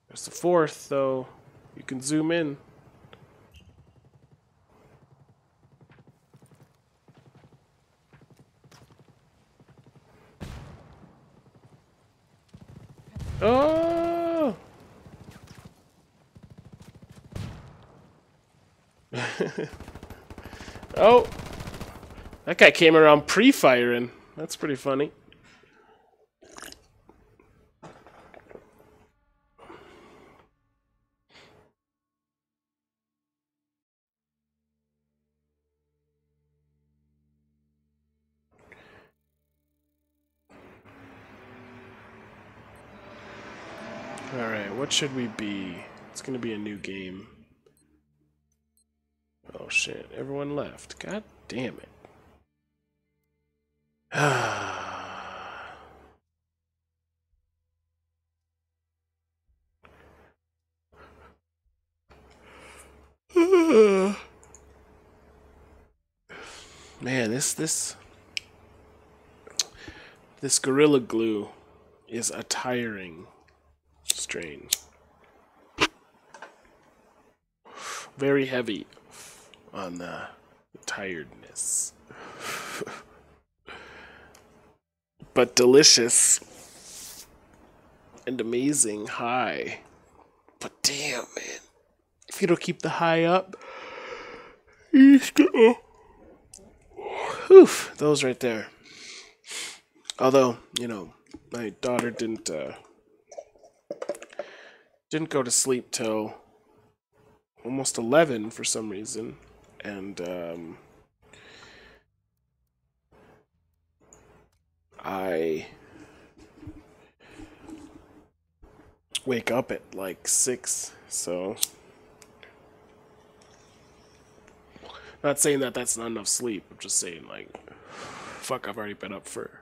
S1: There's the fourth, though. You can zoom in. Oh! oh! That guy came around pre-firing. That's pretty funny. Alright, what should we be? It's gonna be a new game. Oh shit, everyone left. God damn it. Man, this this this gorilla glue is a tiring strain. Very heavy on the tiredness. But delicious and amazing high. But damn, man. If you don't keep the high up. Whew, those right there. Although, you know, my daughter didn't uh, didn't go to sleep till almost 11 for some reason and um, I wake up at like 6 so not saying that that's not enough sleep. I'm just saying like fuck I've already been up for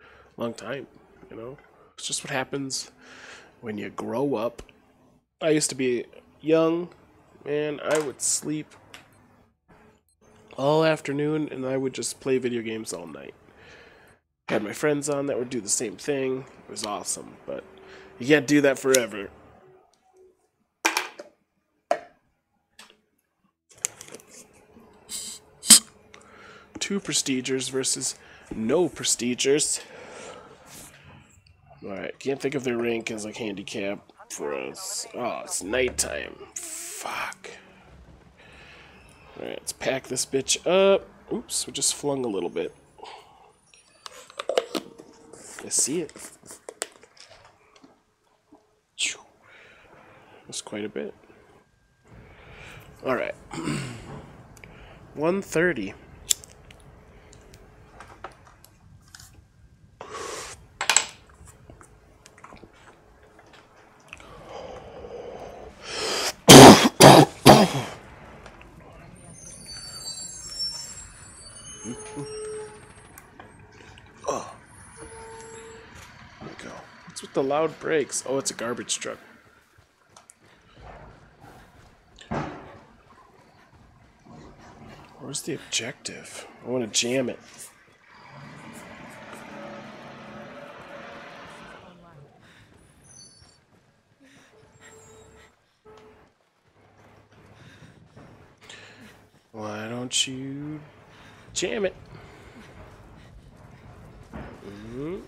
S1: a long time you know? It's just what happens when you grow up. I used to be young, and I would sleep all afternoon and I would just play video games all night. Had my friends on that would do the same thing. It was awesome, but you can't do that forever. Two prestigers versus no prestigers. Alright, can't think of their rank as like handicap for us. Oh, it's nighttime. Fuck. Alright, let's pack this bitch up. Oops, we just flung a little bit. I see it. That's quite a bit. Alright. 130. Oh. There we go. What's with the loud brakes? Oh, it's a garbage truck. Where's the objective? I want to jam it. Why don't you jam it? Mhm.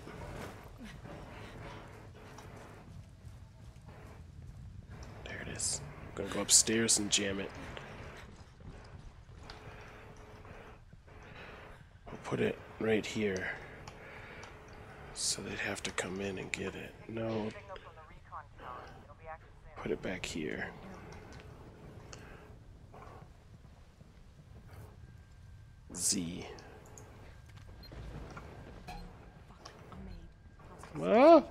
S1: There it is. I'm gonna go upstairs and jam it. I'll put it right here. So they'd have to come in and get it. No, put it back here. Z. Ah!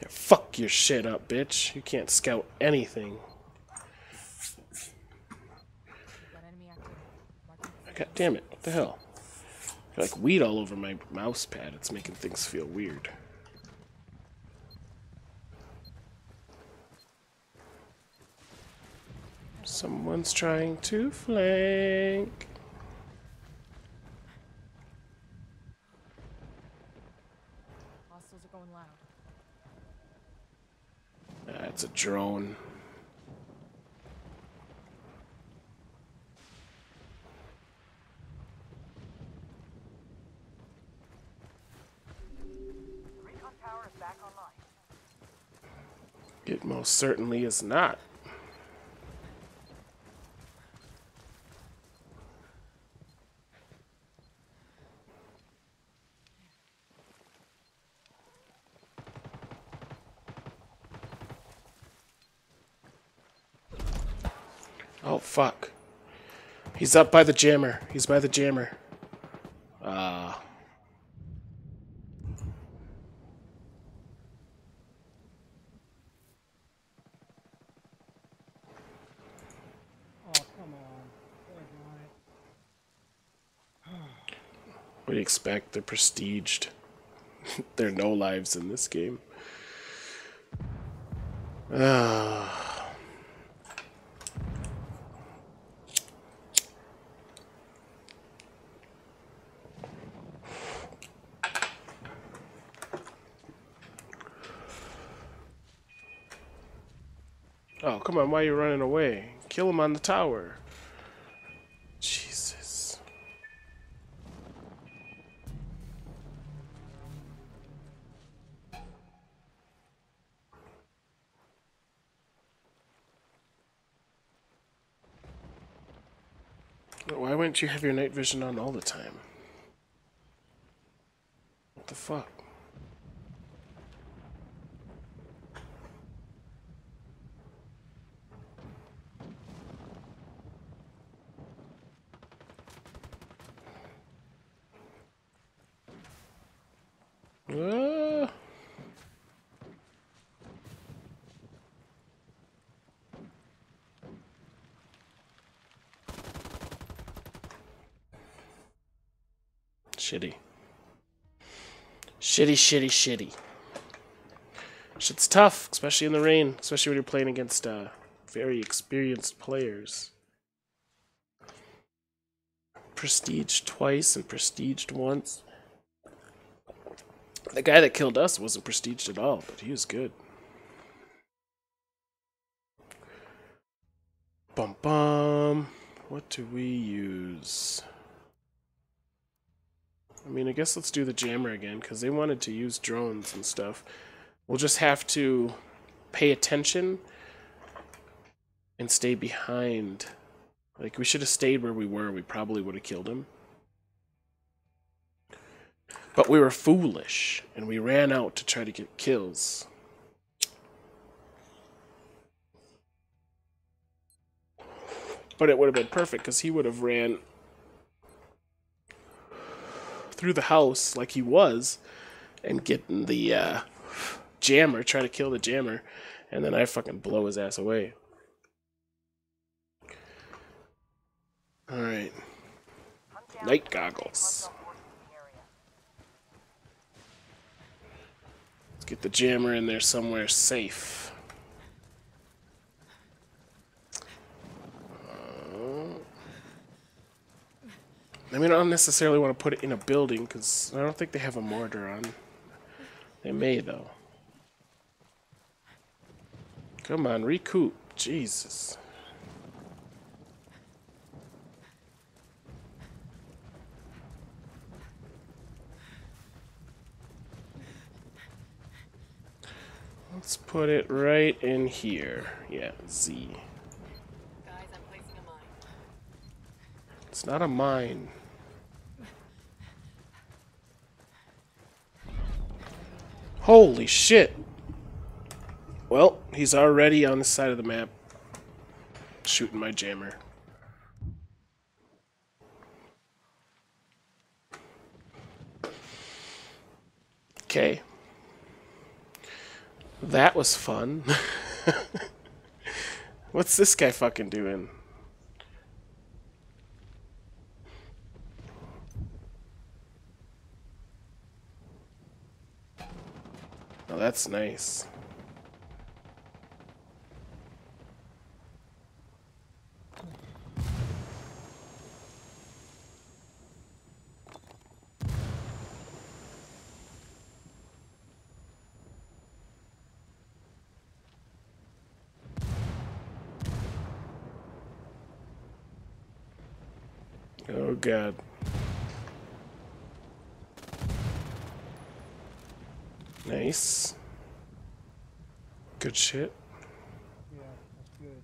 S1: Yeah, fuck your shit up, bitch. You can't scout anything. God damn it. What the hell? Like weed all over my mouse pad. It's making things feel weird. Someone's trying to flank.
S6: hostiles are going loud.
S1: That's a drone. It most certainly is not. Oh, fuck. He's up by the jammer. He's by the jammer. Ah.
S12: Oh, come on.
S1: What do you expect? They're prestiged. there are no lives in this game. Ah. Oh, come on, why are you running away? Kill him on the tower. Jesus. Why wouldn't you have your night vision on all the time? What the fuck? Ah. Shitty. Shitty, shitty, shitty. Shit's tough, especially in the rain, especially when you're playing against uh, very experienced players. Prestige twice and prestiged once. The guy that killed us wasn't prestiged at all, but he was good. Bum bum. What do we use? I guess let's do the jammer again, because they wanted to use drones and stuff. We'll just have to pay attention and stay behind. Like, we should have stayed where we were. We probably would have killed him. But we were foolish, and we ran out to try to get kills. But it would have been perfect, because he would have ran through the house like he was, and getting the uh, jammer, try to kill the jammer, and then I fucking blow his ass away. Alright. Night goggles. Let's get the jammer in there somewhere safe. I mean, I don't necessarily want to put it in a building because I don't think they have a mortar on. They may, though. Come on, recoup. Jesus. Let's put it right in here. Yeah, Z.
S7: Guys, I'm placing a mine.
S1: It's not a mine. Holy shit. Well, he's already on the side of the map. Shooting my jammer. Okay. That was fun. What's this guy fucking doing? That's nice. Oh god. Nice. Good shit.
S12: Yeah, that's good.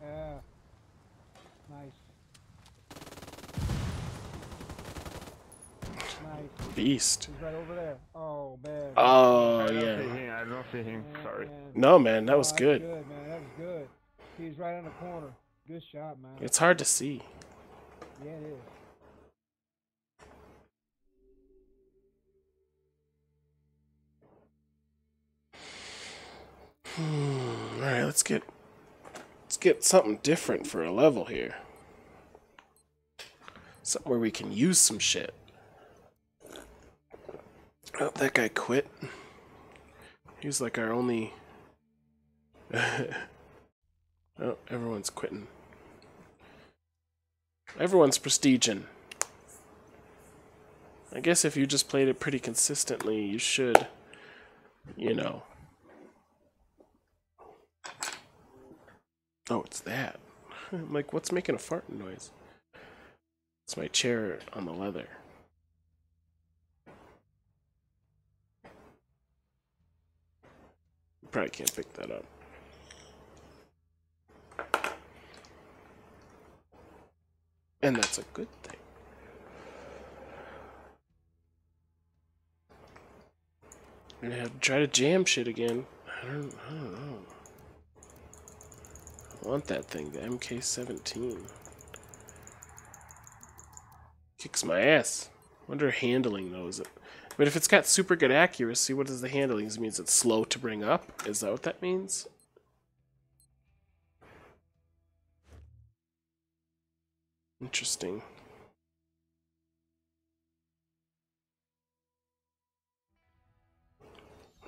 S12: Yeah. Nice. Nice.
S1: Beast.
S12: He's right over there. Oh, man.
S1: Oh,
S5: I don't
S1: yeah.
S5: see him. I don't see him.
S12: Man,
S5: Sorry.
S12: man.
S1: No, man, that
S12: Oh,
S1: was
S12: that's
S1: good.
S12: good, man. That was good. He's right on the corner. Good shot, man.
S1: It's hard to see.
S12: Yeah, it is.
S1: Hmm, all right, let's get let's get something different for a level here. Something where we can use some shit. Oh, that guy quit. He's like our only. oh, everyone's quitting. Everyone's prestiging. I guess if you just played it pretty consistently, you should, you know. Oh, it's that. I'm like, what's making a farting noise? It's my chair on the leather. Probably can't pick that up. And that's a good thing. I'm gonna have to try to jam shit again. I don't, I don't know. I want that thing, the MK17. Kicks my ass. Wonder handling those. But if it's got super good accuracy, what does the handling means? It's slow to bring up? Is that what that means? Interesting.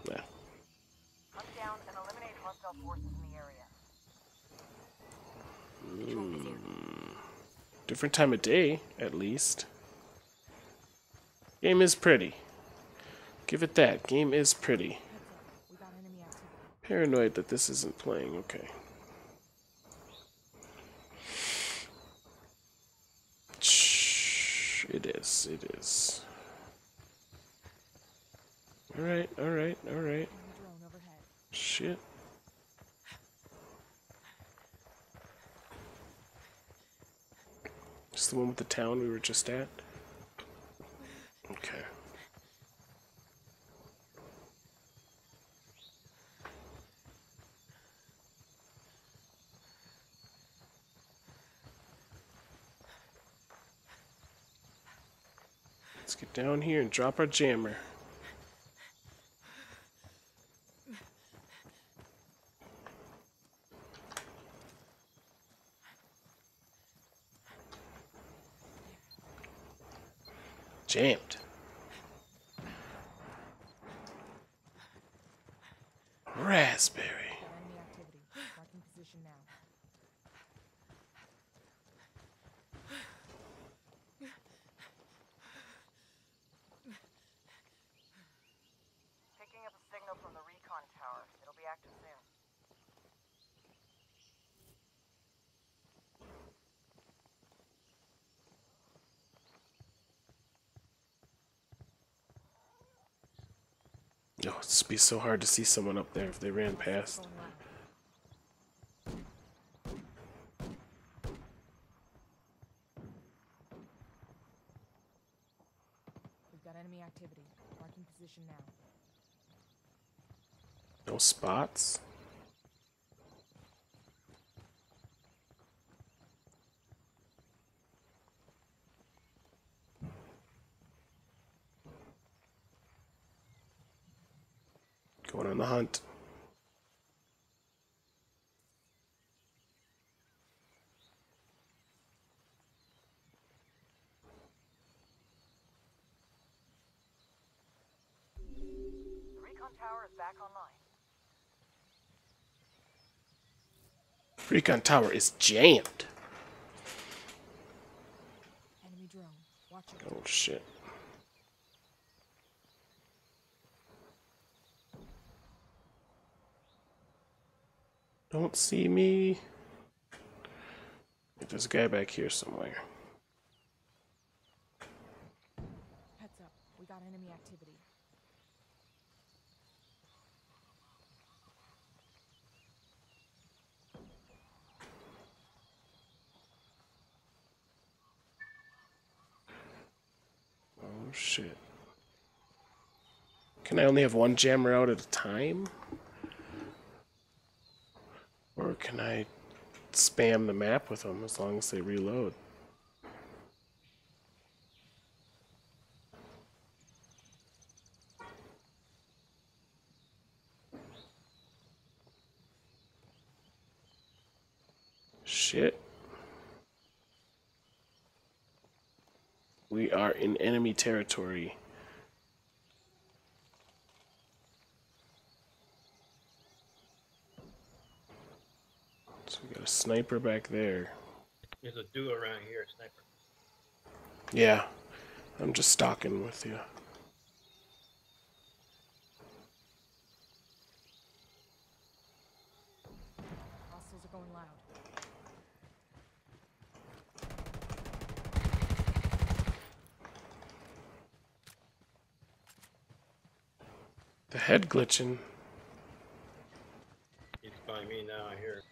S1: Yeah.
S2: Hunt down and eliminate hostile forces in the area.
S1: Mm. Different time of day, at least. Game is pretty. Give it that. Game is pretty. Paranoid that this isn't playing. Okay. It is. It is. Alright, alright, alright. Shit. It's the one with the town we were just at? Okay. Let's get down here and drop our jammer. Jammed. Raspberry.
S6: Got enemy activity. Marking position now.
S2: Picking up a signal from the recon tower. It'll be active soon.
S1: It'd be so hard to see someone up there if they ran past.
S6: We've got enemy activity. Marking position now.
S1: No spots? Hunt.
S2: Recon tower is back online.
S1: Recon tower is jammed.
S6: Enemy drone. Watch.
S1: Oh shit. Don't see me. there's a guy back here somewhere.
S6: Heads up. We got enemy activity.
S1: Oh shit. Can I only have one jammer out at a time? Or can I spam the map with them as long as they reload? Shit. We are in enemy territory. So we got a sniper back there.
S13: There's a duo around here, a sniper.
S1: Yeah, I'm just stalking with you.
S6: Hostiles are going loud.
S1: The head glitching.
S13: He's by me now, I hear.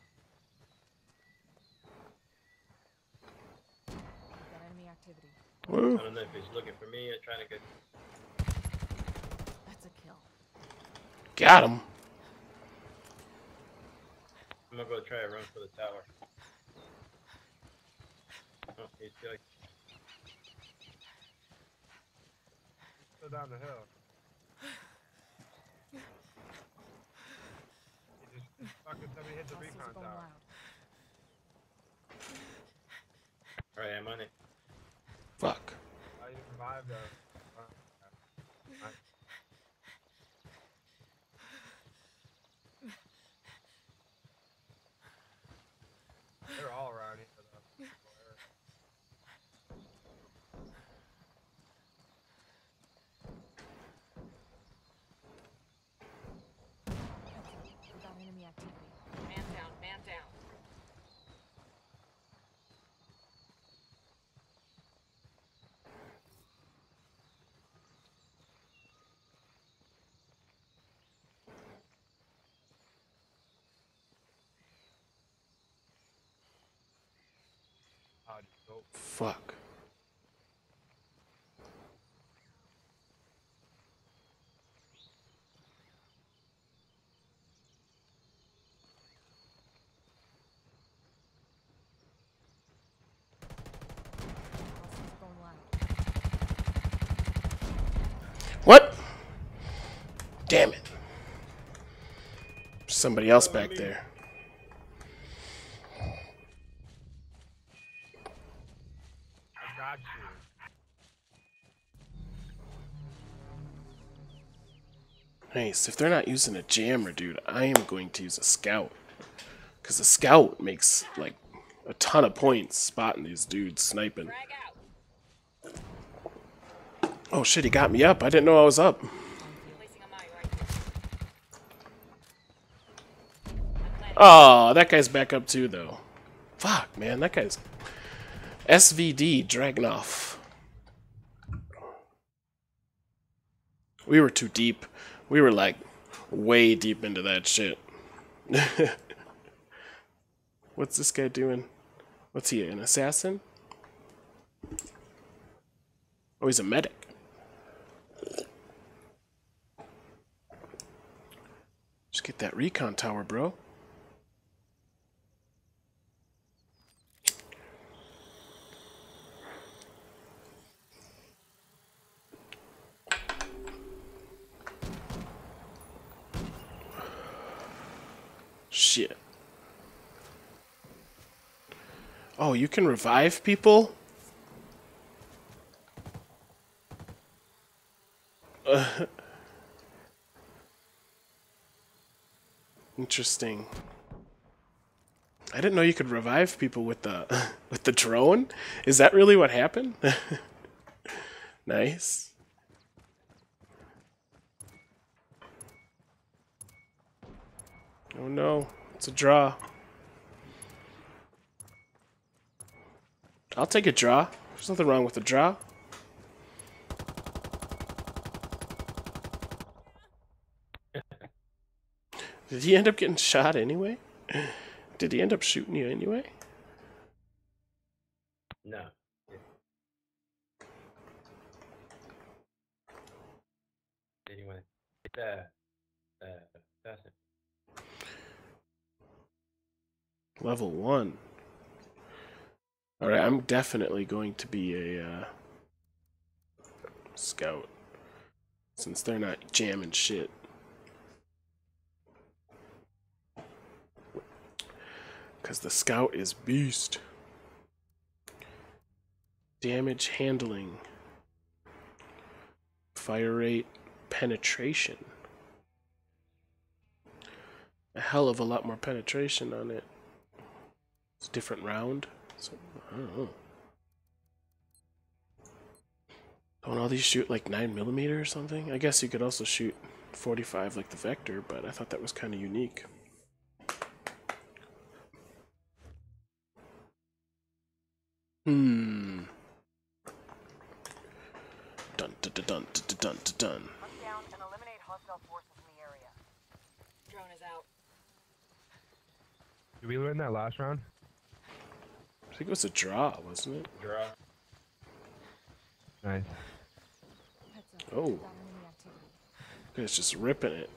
S6: Got enemy activity.
S1: Woo.
S13: I don't know if he's looking for me or trying to get.
S6: That's a kill.
S1: Got him.
S13: I'm gonna go try to run for the tower. Oh, he's like,
S12: Go down the hill. He just fucking somebody hit the recon tower.
S13: alright, I'm on it.
S1: Fuck.
S12: I even revived the. uh, I- They're all around here. though.
S6: Heads up. We got enemy activity.
S7: Man down, man down.
S12: Ah, just go.
S1: Fuck. What? Damn it. Somebody else back there. Nice. If they're not using a jammer, dude, I am going to use a scout. Because a scout makes, like, a ton of points spotting these dudes sniping. Oh shit, he got me up. I didn't know I was up.
S7: Placing a mine right here. I'm planting.
S1: Oh, that guy's back up too, though. Fuck, man, that guy's SVD Dragunov. We were too deep. We were like way deep into that shit. What's this guy doing? What's he, an assassin? Oh, he's a medic. Just get that recon tower, bro. Shit. Oh, you can revive people? Uh, interesting. I didn't know you could revive people with the with the drone. Is that really what happened? nice. Oh no, it's a draw. I'll take a draw. There's nothing wrong with a draw. Did he end up getting shot anyway? Did he end up shooting you anyway?
S13: No. Anyway, uh, uh, that's it.
S1: Level one. All right, I'm definitely going to be a uh, scout since they're not jamming shit. Because the scout is beast. Damage handling, fire rate, penetration. A hell of a lot more penetration on it. It's a different round. So, I don't know. Don't all these shoot like 9 millimeter or something? I guess you could also shoot 45 like the Vector, but I thought that was kind of unique. Hmm. Dun dun dun dun dun dun dun dun.
S2: Hunt down and eliminate hostile forces in the area.
S7: Drone is out.
S5: Did we learn that last round?
S1: I think it was a draw, wasn't it?
S13: Draw.
S5: Nice.
S1: Oh. It's just ripping it.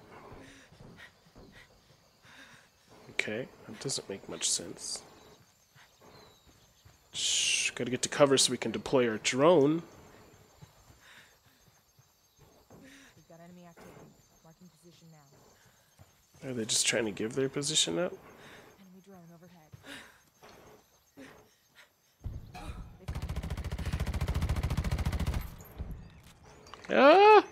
S1: Okay, that doesn't make much sense. Shh, gotta get to cover so we can deploy our drone.
S6: We've got enemy activity. Marking position now.
S1: Are they just trying to give their position up?
S6: Enemy drone overhead.
S1: Ah!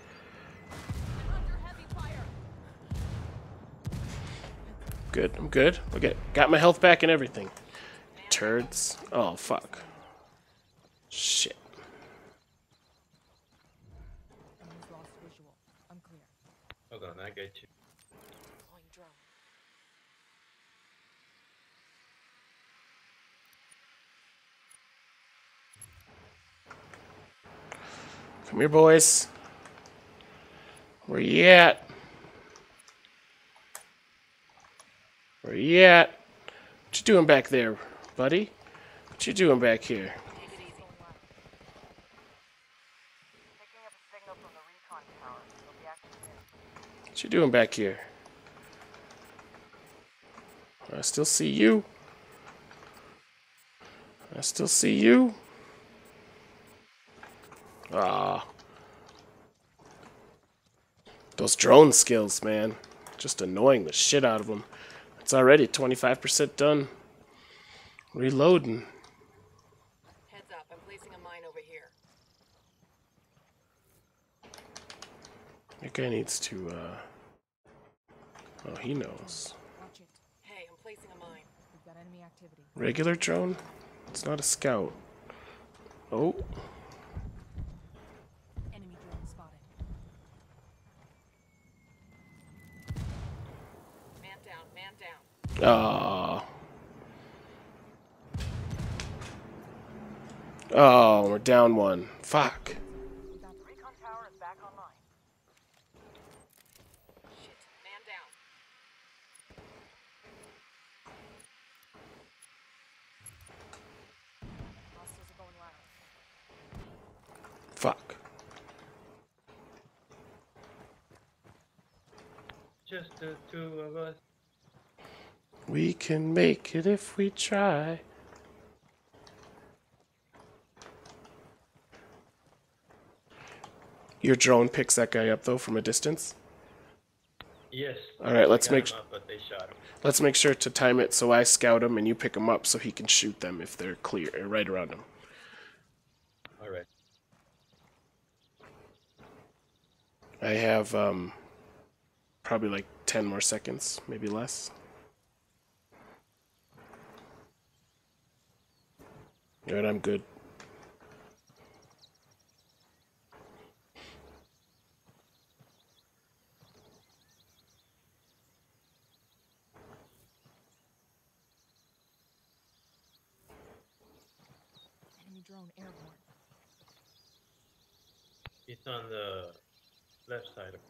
S1: Good, I'm good. Okay, got my health back and everything. Turds. Oh, fuck. Shit.
S6: Enemy's lost visual. Unclear.
S13: Hold on, I got you.
S6: Deploying drone.
S1: Come here, boys. Where you at? Where you at? What you doing back there, buddy? What you doing back here? What you doing back here? I still see you. I still see you. Ah. Those drone skills, man. Just annoying the shit out of them. It's already 25% done. Reloading.
S7: Heads up, I'm placing a mine over here.
S1: That guy needs to, uh... Oh, he knows.
S7: Hey, I'm placing a mine.
S6: We've got enemy activity.
S1: Regular drone? It's not a scout. Oh.
S6: Enemy drone spotted.
S7: Man down, man
S1: Ah. Oh, we're down one. Fuck. Fuck.
S13: Just the two of us.
S1: We can make it if we try. Your drone picks that guy up though from a distance.
S13: Yes.
S1: All right, let's make
S13: him up, but they shot him.
S1: let's make sure to time it so I scout him and you pick him up so he can shoot them if they're clear uh, right around him.
S13: All right.
S1: I have um probably like 10 more seconds, maybe less. Alright, I'm good.
S6: drone airborne.
S13: He's on the left side of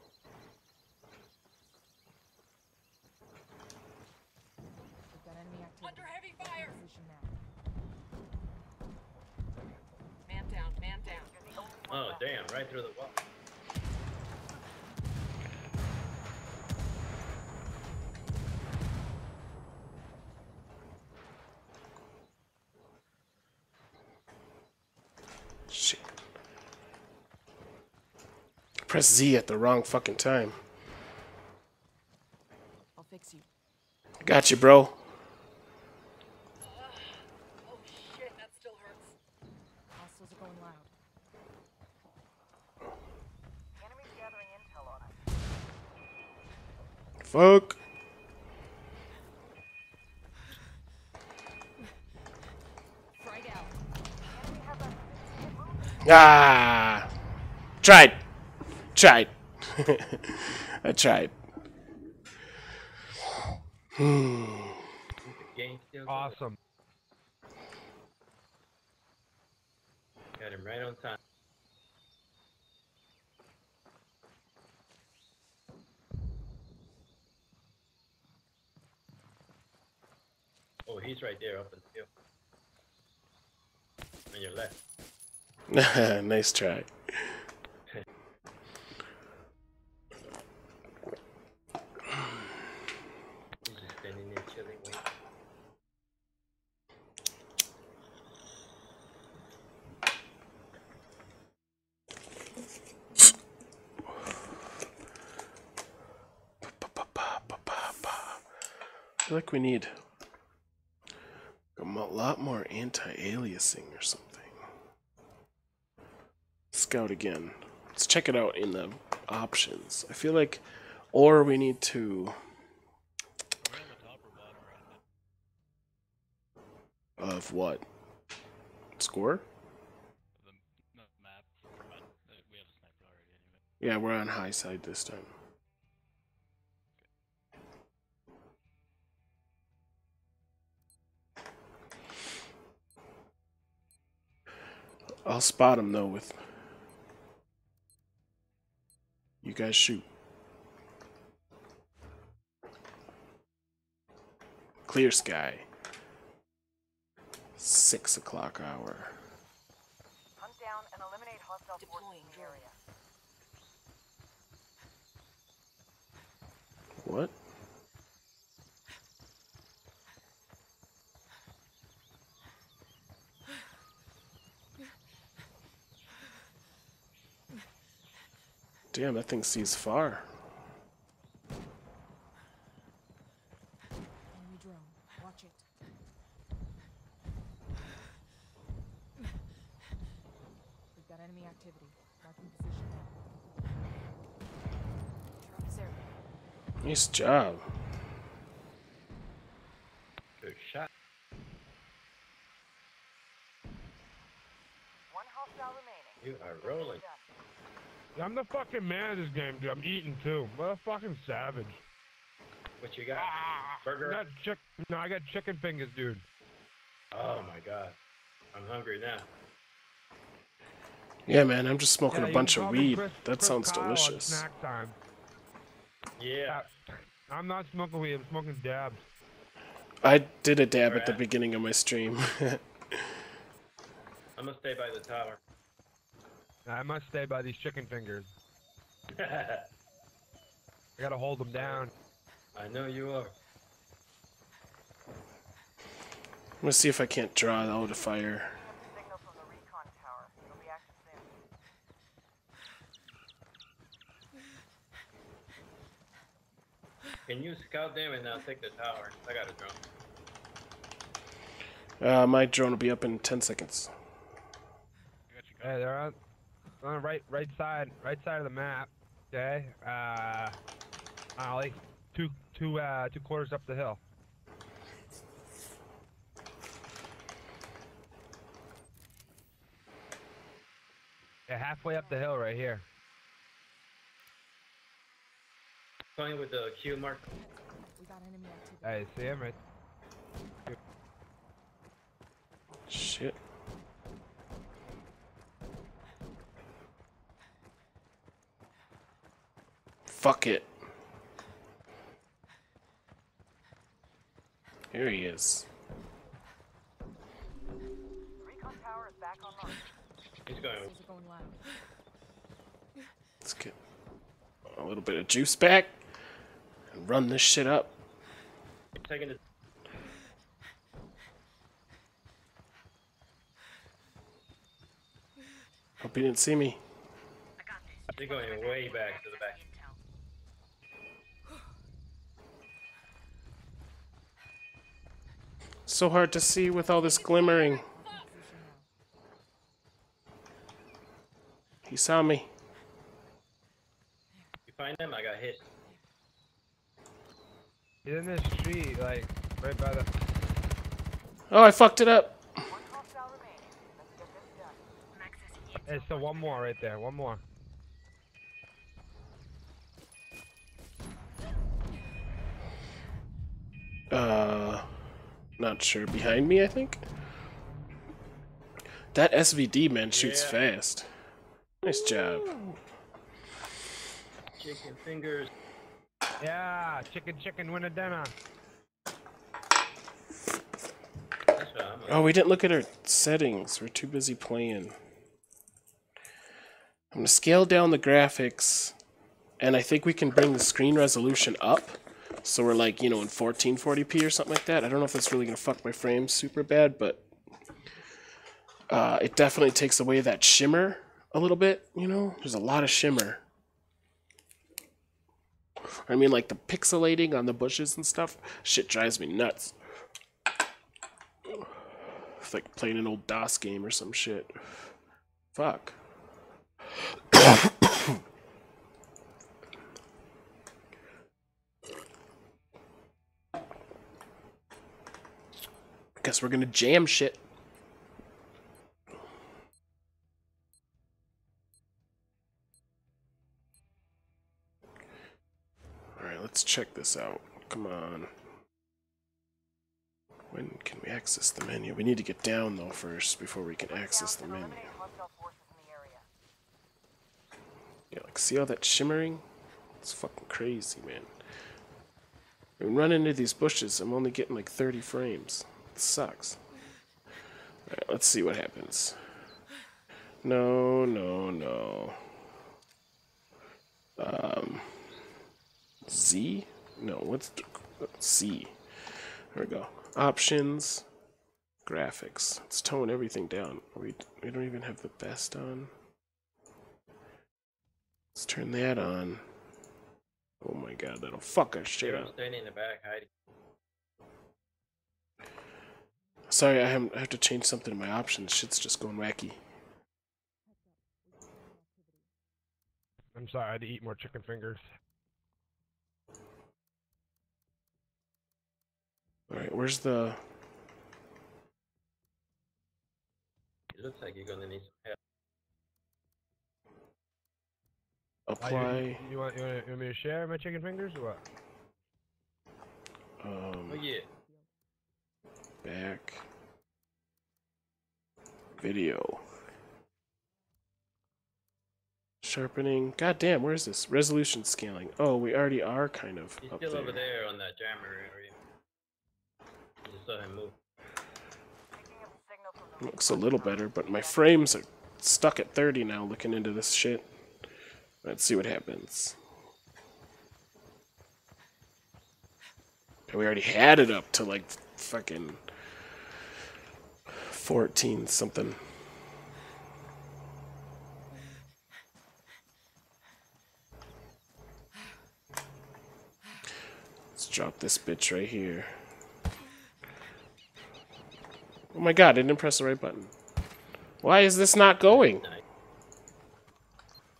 S6: We've got enemy activity.
S7: Under heavy fire!
S6: Position now.
S13: Oh, damn, right through the wall.
S1: Shit. Press Z at the wrong fucking time.
S6: I'll fix you.
S1: Got you, bro.
S7: Oh shit, that still hurts.
S6: Hostiles are going loud.
S2: Enemies gathering intel on us.
S1: Fuck.
S6: Frag out.
S2: Enemy has.
S1: Ah. Tried. Tried. I tried.
S13: Game still going.
S12: Awesome.
S13: Got him right on time. Oh, he's right there up in the hill. On your left.
S1: nice try. I feel like we need lot more anti-aliasing or something. Scout again. Let's check it out in the options. I feel like, or we need to. Of what? Score? Yeah, we're on high side this time. I'll spot him though with. You guys shoot. Clear sky. Six o'clock hour.
S2: Hunt down and eliminate hostile forces
S7: Deploying
S2: in the area.
S1: What? Damn, that thing sees far.
S6: Enemy drone. Watch it. We've got enemy activity. Marking position now. Drone is airborne.
S1: Nice job.
S13: Good shot.
S2: One hostile remaining.
S13: You are rolling.
S2: Done.
S12: I'm the fucking man of this game, dude. I'm eating too. What a fucking savage.
S13: What you got?
S12: Ah, I
S13: Burger?
S12: got chick. No, I got chicken fingers, dude.
S13: Oh my god. I'm hungry now.
S1: Yeah, man, I'm just smoking
S12: Yeah,
S1: a bunch of weed.
S12: Chris-
S1: that
S12: Chris
S1: sounds
S12: Kyle
S1: delicious.
S12: Snack time.
S13: Yeah.
S12: Uh, I'm not smoking weed. I'm smoking dabs.
S1: I did a dab at the beginning of my stream.
S13: I'm gonna stay by the tower.
S12: I must stay by these chicken fingers. I gotta hold them down.
S13: I know you are.
S1: I'm gonna see if I can't draw out a fire.
S2: Signal from the recon tower. It'll be active soon.
S13: Can you scout them and I'll take the tower? I got a drone.
S1: Uh, my drone will be up in 10 seconds.
S12: Hey, they're on, on the right, right side, right side of the map. Okay. Uh, Ollie, two, two, uh, two quarters up the hill. Yeah, halfway up the hill, right here.
S13: Going with the Q mark.
S6: We got enemy activity.
S12: Hey, see him right?
S1: Shit. Fuck it. Here he is.
S2: Recon tower is back online.
S13: He's going.
S6: Things are going loud.
S1: Let's get a little bit of juice back and run this shit up.
S13: Taking it.
S1: Hope you didn't see me.
S13: They're going way back to the back.
S1: So hard to see with all this glimmering. He saw me.
S13: You find him? I got hit.
S12: He's in this tree, like right by the.
S1: Oh, I fucked it up.
S12: Hey, so one more right there. One more.
S1: Uh, not sure. Behind me, I think. That SVD man shoots
S13: Yeah.
S1: fast. Nice job.
S13: Chicken fingers.
S12: Yeah, chicken, chicken, win a dinner.
S13: That's what I'm
S1: Oh, we didn't look at our settings. We're too busy playing. I'm gonna scale down the graphics, and I think we can bring the screen resolution up. So we're like, you know, in 1440p or something like that. I don't know if that's really gonna fuck my frames super bad, but uh, it definitely takes away that shimmer a little bit. You know, there's a lot of shimmer. I mean, like the pixelating on the bushes and stuff. Shit drives me nuts. It's like playing an old DOS game or some shit. Fuck. Guess we're gonna jam shit. Alright, let's check this out. Come on. When can we access the menu? We need to get down though first before we can access the menu. Yeah, like see all that shimmering? It's fucking crazy, man. When run into these bushes, I'm only getting like 30 frames. Sucks. Alright, let's see what happens. No, no, no. Um, Z? No, what's C? There we go. Options, graphics. Let's tone everything down. We we don't even have the best on. Let's turn that on. Oh my god, that'll fuck our shit up.
S13: standing in the back hiding.
S1: Sorry, I have, I have to change something in my options. Shit's just going wacky.
S12: I'm sorry, I had to eat more chicken fingers.
S1: Alright, where's the.
S13: It looks like you're gonna need some help.
S12: Uh,
S1: Apply.
S12: you, you, want, you, want, you want me to share my chicken fingers or what?
S1: Um,
S13: Oh yeah.
S1: Back. Video. Sharpening. God damn, where's this? Resolution scaling. Oh, we already are kind of
S13: He's
S1: up
S13: still
S1: there.
S13: over there on that jammer area. You just saw him move.
S1: Looks a little better, but my frames are stuck at 30 now looking into this shit. Let's see what happens. We already had it up to like fucking 14 something. Let's drop this bitch right here. Oh my god, I didn't press the right button. Why is this not going?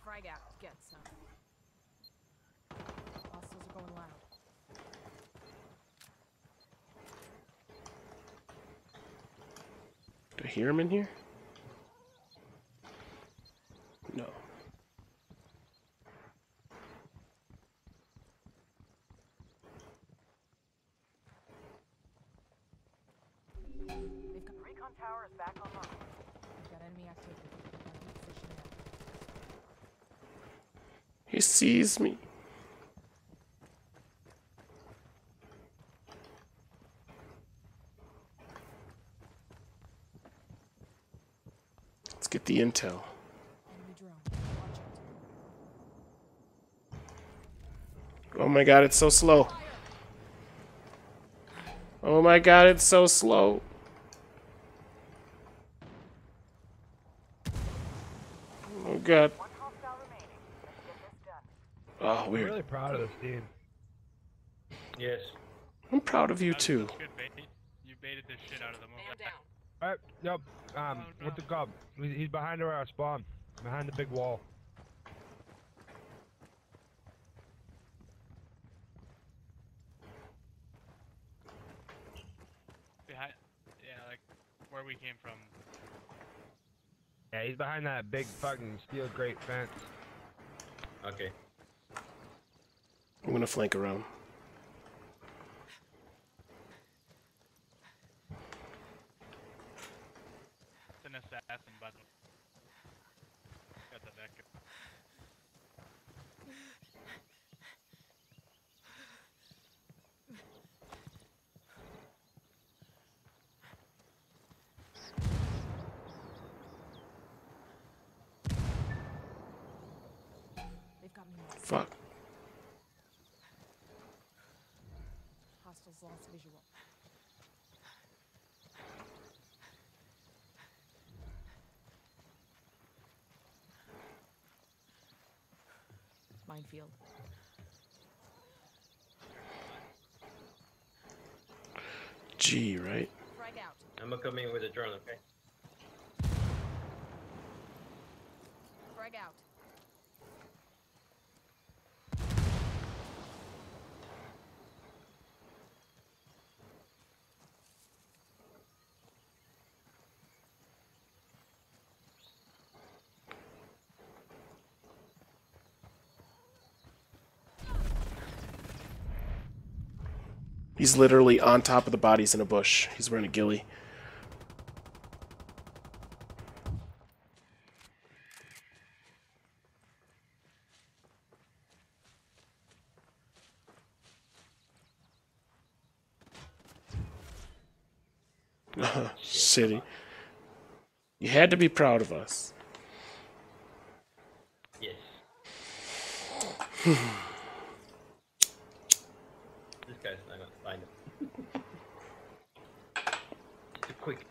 S6: Frag out. Get some. Hostiles are going loud.
S1: Do I hear him in here? No.
S2: Recon tower is back online.
S6: We've got enemy activity. Gotta keep fishing out.
S1: He sees me. get the intel.
S6: Enemy drone. Watch it.
S1: Oh my god, it's so slow. Oh my god, it's so slow. Oh god.
S2: One hostile remaining. Let's get this done.
S1: Oh,
S12: I'm really proud of this team.
S13: Yes.
S1: I'm proud of you too.
S10: such good bait. You baited the shit out of them.
S6: Man down.
S12: Yep. Um,
S10: Oh,
S12: what's
S10: no.
S12: it called? He's he's behind our spawn. Behind the big wall.
S10: Behind, yeah, like where we came from.
S12: Yeah, he's behind that big fucking steel grate fence.
S13: Okay.
S1: I'm gonna flank around.
S10: It's an assassin button. Got the vector.
S6: They've got me marked.
S1: Fuck.
S6: Hostiles lost visual. Minefield.
S1: G, right?
S6: Frag out.
S13: I'm gonna come in with a drone, okay?
S6: Frag out.
S1: He's literally on top of the bodies in a bush. He's wearing a ghillie. City. You had to be proud of us.
S13: Yes. this guy's not gonna find it. Too quick.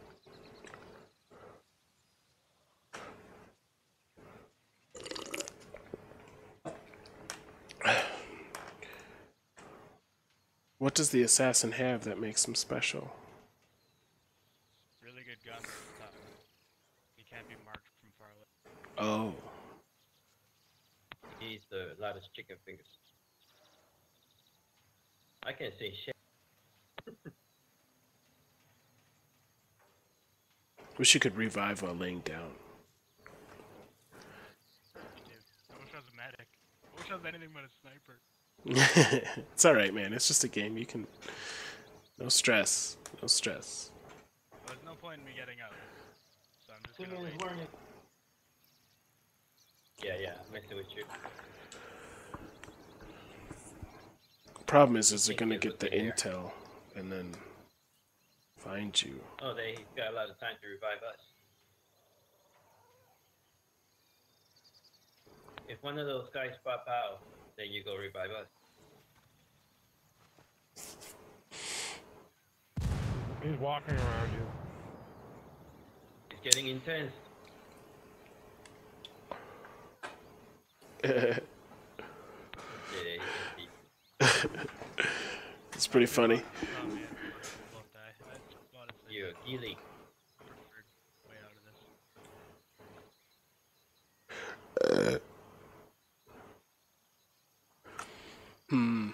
S1: What does the assassin have that makes him special?
S10: Really good gun. He can't be marked from far away.
S1: Oh.
S13: He's the loudest chicken fingers. I can't say shit.
S1: Wish you could revive while laying down.
S10: I wish I was a medic. I wish I was anything but a sniper.
S1: it's alright, man. It's just a game. You can. No stress. No stress.
S10: There's no point in me getting up. So I'm just gonna wait.
S13: Yeah, yeah, I'm messing with you.
S1: Problem is, is they're gonna get the
S13: looking here.
S1: intel and then find you.
S13: Oh, they got a lot of time to revive us. If one of those guys pop out, then you go revive us.
S12: He's walking around you.
S13: It's getting intense. Yeah, yeah,
S1: it's pretty funny.
S10: Oh man, we'll die. That's honestly
S13: you ghillie.
S10: preferred way out of this.
S1: Hmm.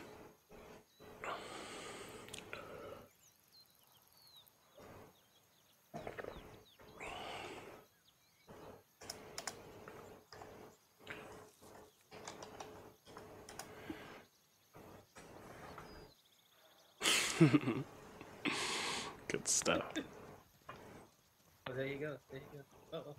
S1: Good stuff.
S13: Oh, there you go. There you go. Uh oh.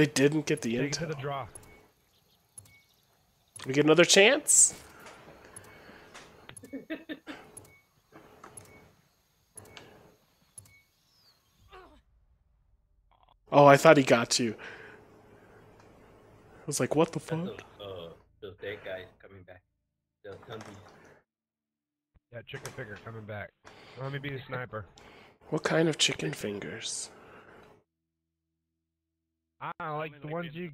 S1: They didn't get the
S12: Take it to the
S1: intel.
S12: draw.
S1: We get another chance. Oh, I thought he got you. I was like, what the fuck?
S13: those, uh, those dead guys coming back. Those zombies.
S12: Yeah, chicken finger coming back. Let me be the sniper.
S1: What kind of chicken fingers?
S12: I don't like the ones you.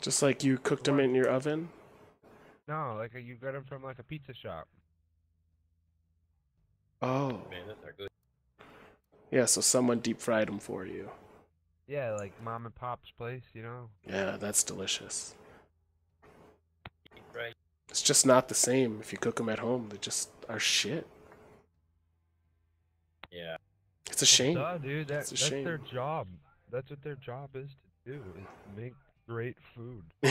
S1: Just like you cooked them in your oven?
S12: No, like you got them from like a pizza shop.
S1: Oh.
S13: Man, those are good.
S1: Yeah, so someone deep fried them for you.
S12: Yeah, like mom and pop's place, you know.
S1: Yeah, that's delicious.
S13: Right.
S1: It's just not the same if you cook them at home. They just are shit.
S13: Yeah.
S1: It's a shame.
S12: Duh, dude. That,
S1: It's a
S12: that's
S1: shame.
S12: their job. That's what their job is to do. Is to make great food.
S13: I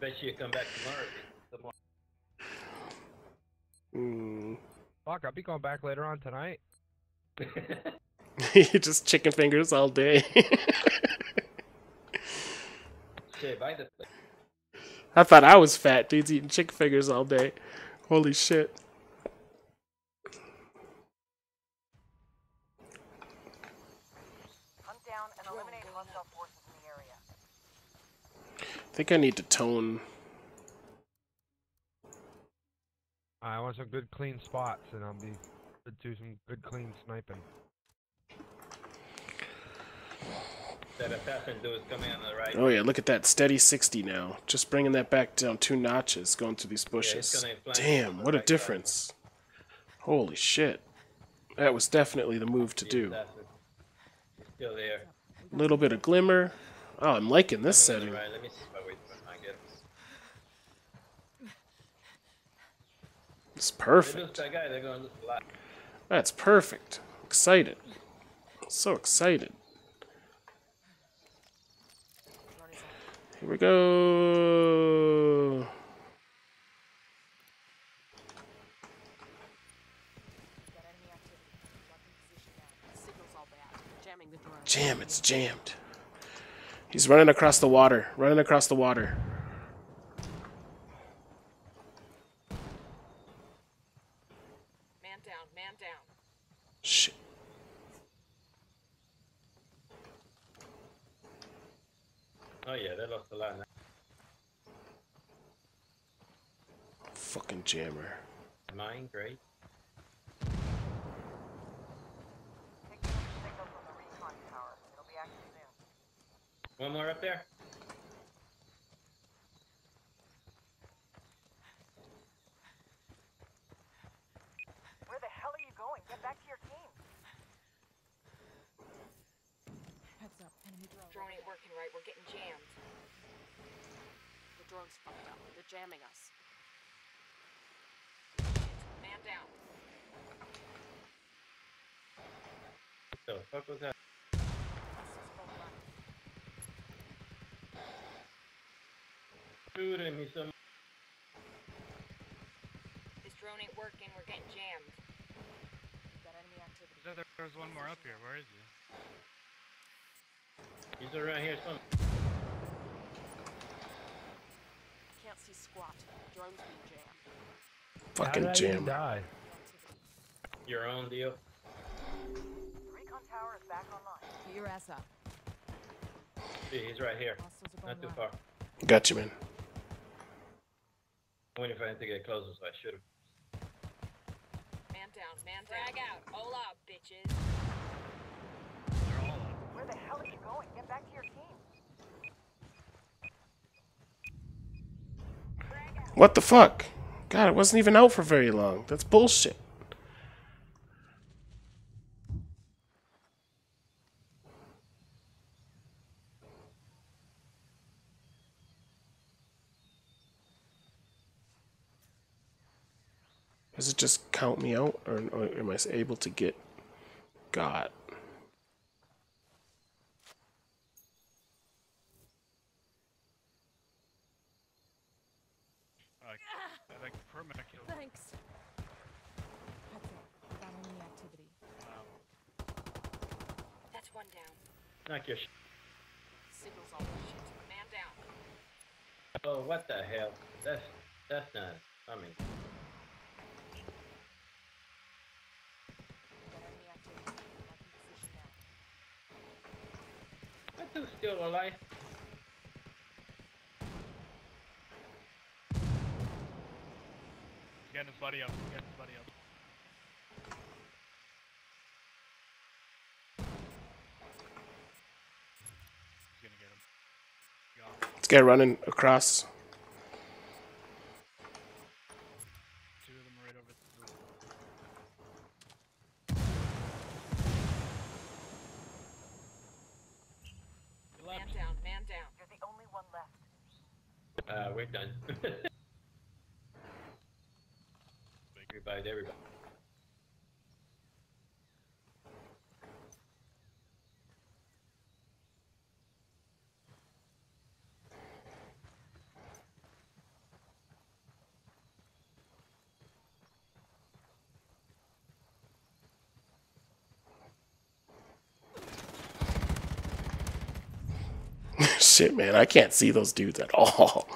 S13: bet you come back tomorrow. tomorrow.
S1: Mm.
S12: Fuck, I'll be going back later on tonight.
S1: you just chicken fingers all day.
S13: Shit, buy the place.
S1: I thought I was fat. Dude's eating chicken fingers all day. Holy shit.
S2: Hunt down and eliminate hostile forces in the area.
S1: I think I need to tone.
S12: I want some good clean spots, and I'll be do some good clean sniping.
S13: That assassin dude is coming on the right.
S1: Oh yeah, look at that steady 60 now. Just bringing that back down two notches, going through these bushes.
S13: gonna flank on
S1: Damn, what a
S13: right side.
S1: difference. Holy shit. That was definitely the move to
S13: The
S1: do.
S13: assassin. He's still there.
S1: Little bit of glimmer. Oh, I'm liking this
S13: Coming on
S1: setting.
S13: the Right. Let me see if I wait for I get.
S1: It's perfect. That's perfect. Excited. So excited. Here we go. Jam, it's jammed. He's running across the water. Running across the water.
S6: Man down, man down.
S1: Shit.
S13: Oh yeah, they lost a lot now.
S1: Fucking jammer.
S13: Mine, great.
S2: Taking a signal from the recon tower. It'll be active soon.
S13: One more up there.
S2: Where the hell are you going? Get back to your team.
S6: Heads up, enemy drone.
S7: Drone ain't working right. We're getting jammed.
S6: The drone's fucked up. They're jamming us.
S7: Man down.
S13: What the fuck was that? Shooting me some.
S7: This drone ain't working. We're getting jammed.
S6: Got enemy activity.
S10: There was one more up here. Where is he?
S13: He's around here some.
S6: Can't see squat. Drone's being jammed.
S1: Fucking
S12: How did I even die?
S13: Your own deal.
S2: Recon tower is back online.
S6: Get your ass up.
S13: See, he's right here. Not too far.
S1: Got you, man.
S13: I'm waiting for him to get closer, so I shoot him.
S7: Man down. Man down. Frag out. Hola, bitches.
S2: Where the hell are you going? Get back to your team.
S1: What the fuck? God, it wasn't even out for very long. That's bullshit. Does it just count me out, or, or am I able to get got?
S10: I like permanent kill.
S6: Thanks. Heads up. We got enemy activity.
S7: That's one down.
S13: Knock your sh-
S6: Signals all shit.
S7: Man down.
S13: Oh, what the hell? That's that's not. I mean,
S6: Got enemy activity. Marking position now.
S13: that dude's still alive.
S3: Getting his buddy up. Getting his buddy up. He's gonna get him. Go.
S1: This guy running across.
S3: Two of them are right over the He
S7: Man
S3: left.
S7: down. Man down.
S2: You're the only one left.
S13: Uh, we're done. Everybody, everybody.
S1: Shit, man, I can't see those dudes at all.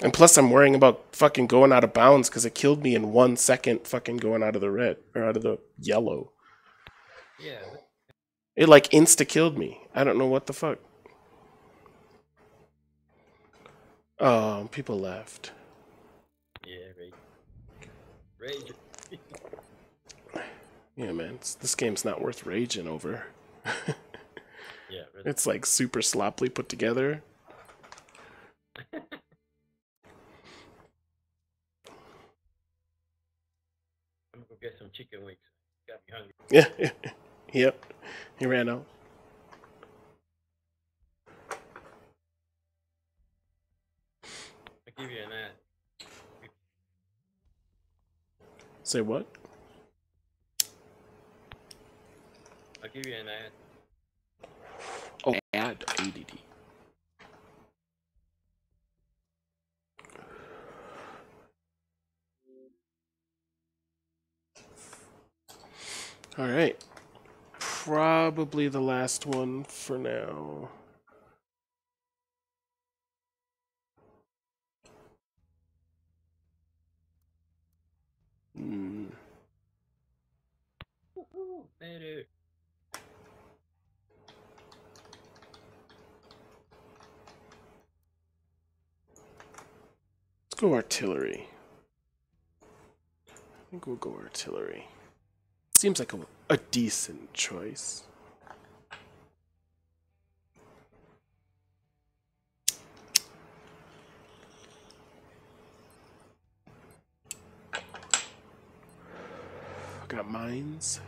S1: and plus, I'm worrying about fucking going out of bounds because it killed me in one second. Fucking going out of the red or out of the yellow.
S13: Yeah.
S1: It like insta killed me. I don't know what the fuck. Oh, people left.
S13: Yeah, rage. Rage.
S1: Yeah, man, this game's not worth raging over.
S13: Yeah, really.
S1: It's like super sloppily put together.
S13: I'm gonna go get some chicken wings. Got me hungry.
S1: Yeah. yep. He ran out.
S13: I'll give you an ad.
S1: Say what?
S13: I'll give you an ad.
S1: Add ADD. All right. Probably the last one for now. Hmm.
S13: Woohoo! Later.
S1: Let's go artillery. We'll go artillery. Seems like a, a decent choice. Got mines.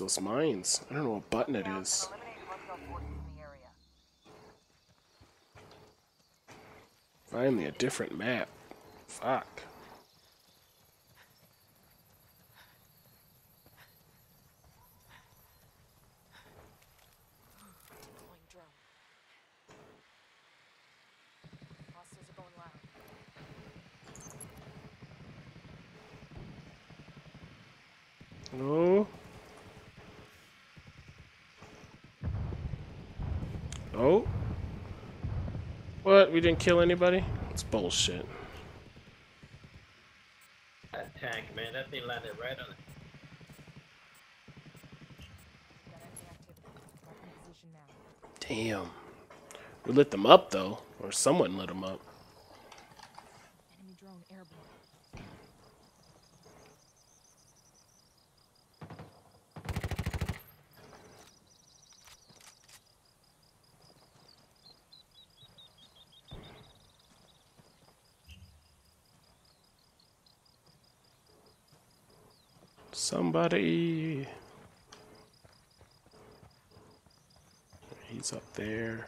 S1: Use those mines. I don't know what button it is. Finally, a different map. Fuck.
S6: Deploying drone. Hostiles are going loud.
S1: Oh. Oh. What? We didn't kill anybody? It's bullshit.
S13: That tank, man, that thing landed right on it.
S6: Got enemy activity. Marking position now.
S1: Damn. We lit them up, though. Or someone lit them up.
S6: Enemy drone airborne.
S1: Somebody. He's up there.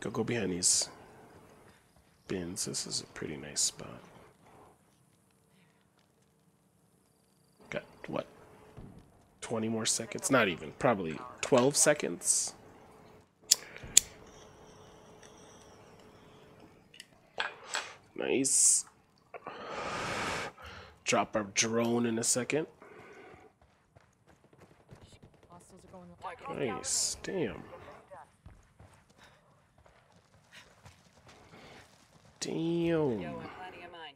S1: Go go behind these bins. This is a pretty nice spot. Got what? 20 more seconds. Not even. Probably 12 seconds. Nice. Drop our drone in a second.
S6: Hostiles are going
S1: Nice. Damn. Damn.
S7: Yo, I'm planning a mine.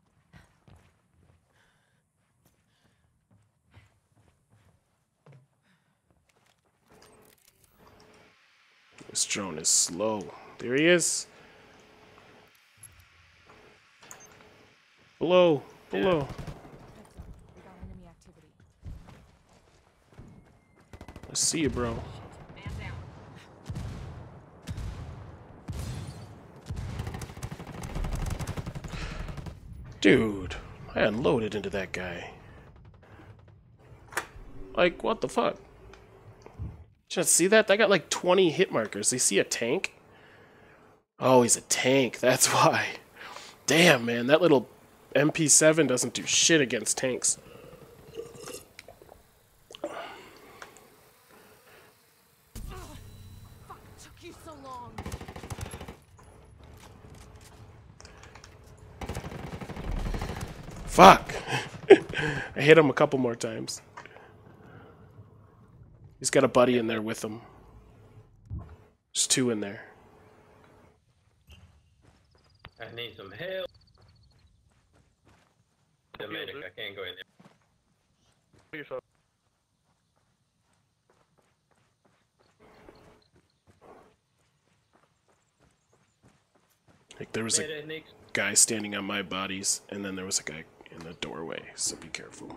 S1: This drone is slow. There he is. Below. Below.
S6: Heads up. We got enemy activity.
S1: I see you, bro. Dude, I unloaded into that guy. Like, what the fuck? Just see that? That got like 20 hit markers. They see a tank? Oh, he's a tank. That's why. Damn, man. That little MP7 doesn't do shit against tanks.
S6: Fuck, took you so long.
S1: Fuck. I hit him a couple more times. He's got a buddy in there with him. There's two in there.
S13: I need some help. The medic, I can't go in there.
S3: Yourself.
S1: Like there was a guy standing on my bodies, and then there was a guy in the doorway. So be careful.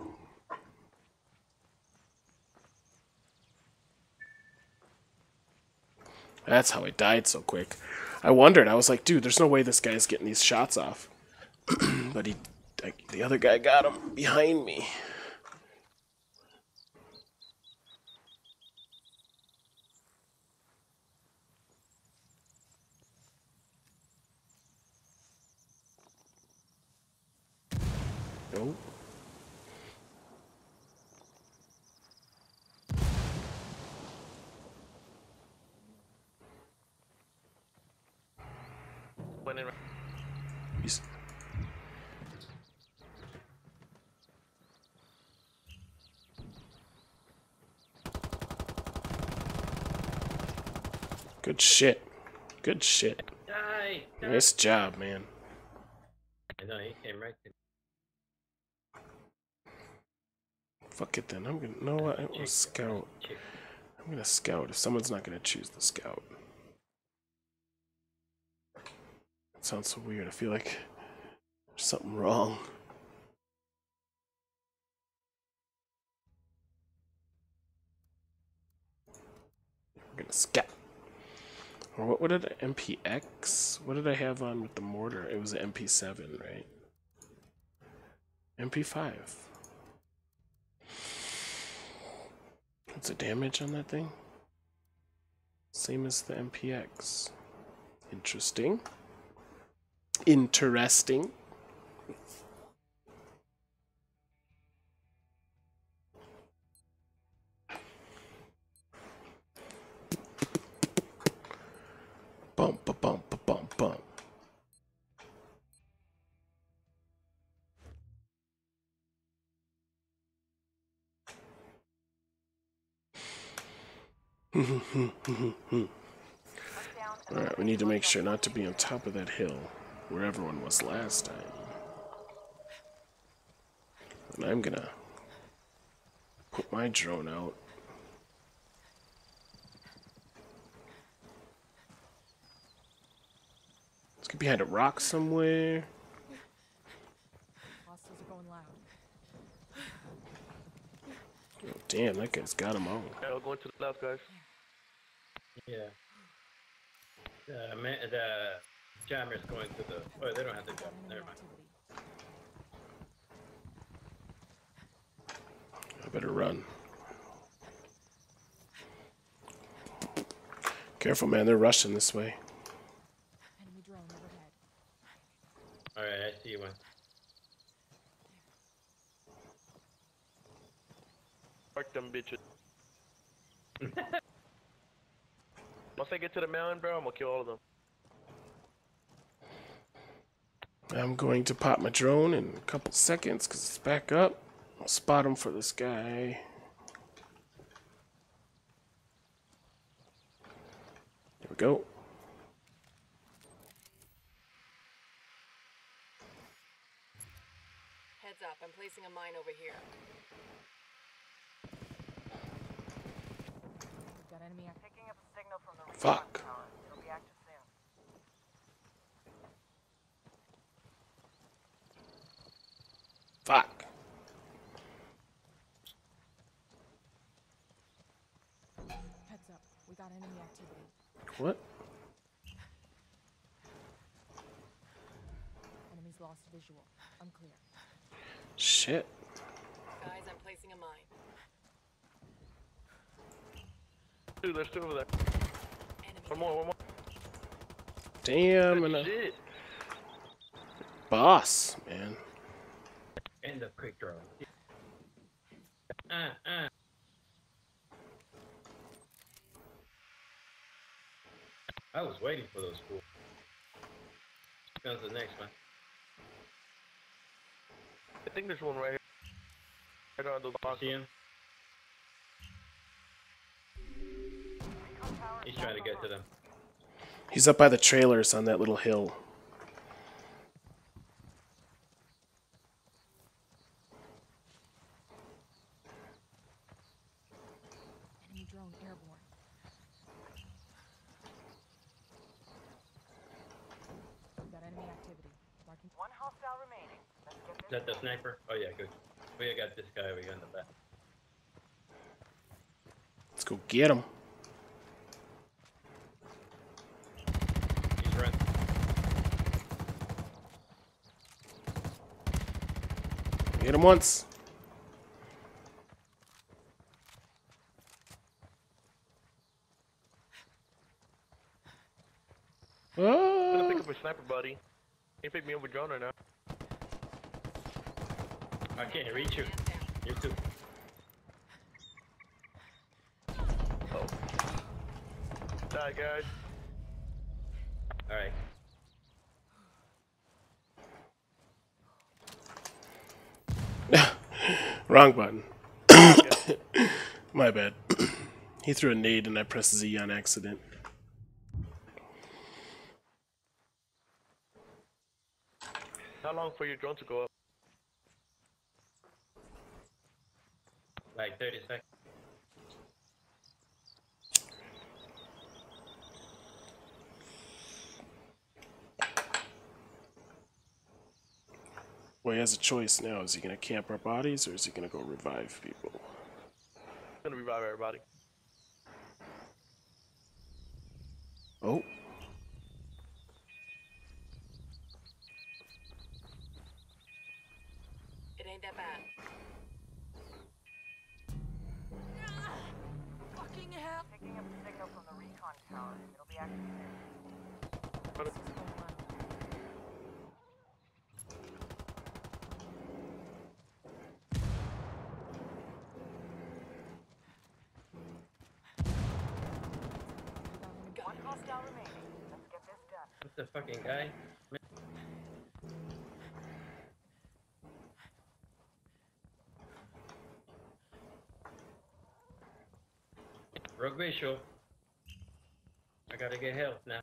S1: That's how I died so quick. I wondered. I was like, dude, there's no way this guy's getting these shots off. but he, like, the other guy got him behind me. Nope.
S3: Went in.
S1: He's- Good shit. Good shit.
S13: Die! die.
S1: Nice job, man.
S13: I know, he came right to
S1: Fuck it then. I'm gonna. No, what? I will scout. I'm gonna scout if someone's not gonna choose the scout. That sounds so weird. I feel like there's something wrong. We're gonna scout. Or what, what did I, MPX? What did I have on with the mortar? It was an MP7, right? MP5. What's the damage on that thing? Same as the MPX. Interesting. Interesting. Alright, we need to make sure not to be on top of that hill where everyone was last time. And I'm gonna put my drone out. Let's get behind a rock somewhere. Oh, damn, that guy's got him all.
S3: Arrow going to the left, guys.
S13: Yeah. The, man, the jammer's going to the. Oh, they don't have the
S6: Got
S13: jump. Never mind.
S1: I better run. Careful, man, they're rushing this way.
S6: Enemy drone overhead.
S13: Alright, I see one.
S3: Fuck them bitches.
S14: Once I get to the mountain, bro, I'm gonna kill all of them.
S1: I'm going to pop my drone in a couple seconds because it's back up. I'll spot him for this guy. There we go.
S7: Heads up, I'm placing a mine over here.
S6: We've got enemy activity.
S1: Fuck.
S2: It'll be active soon.
S1: Fuck.
S6: Heads up. We got enemy activity.
S1: What?
S6: Enemies lost visual. Unclear.
S1: Shit.
S7: Guys, I'm placing a mine.
S14: Dude, there's two over there. One more, one more.
S1: Damn, and a boss, man.
S13: And the quick draw. Uh, uh. I was waiting for those fools. Comes the next one.
S14: I think there's one right here. Right on those boxes.
S13: See him? He's trying to get to them.
S1: He's up by the trailers on that little hill.
S6: Enemy drone airborne. We've enemy activity.
S2: One hostile remaining. Let's get
S13: Is that the sniper? Oh yeah, good. We got this guy over here in the back.
S1: Let's go get him.
S13: He's running.
S1: Hit him once. Uh.
S14: I'm gonna pick up a sniper, buddy. Can you pick me up a drone or not?
S13: I can't reach you. You too.
S14: Oh. Die, guys.
S13: Alright.
S1: Wrong button. My bad. he threw a nade and I pressed Z on accident.
S14: How long for your drone to go up?
S13: Like 30 seconds.
S1: Well, he has a choice now. Is he going to camp our bodies or is he going to go revive people?
S14: gonna revive everybody.
S1: Oh.
S7: It ain't that bad.
S6: Fucking hell.
S2: Picking up a signal from the recon tower. It'll be active soon.
S6: This is going well.
S2: One hostile remaining. Let's get this done.
S13: What's the fucking guy? Rogue visual. I gotta get help now.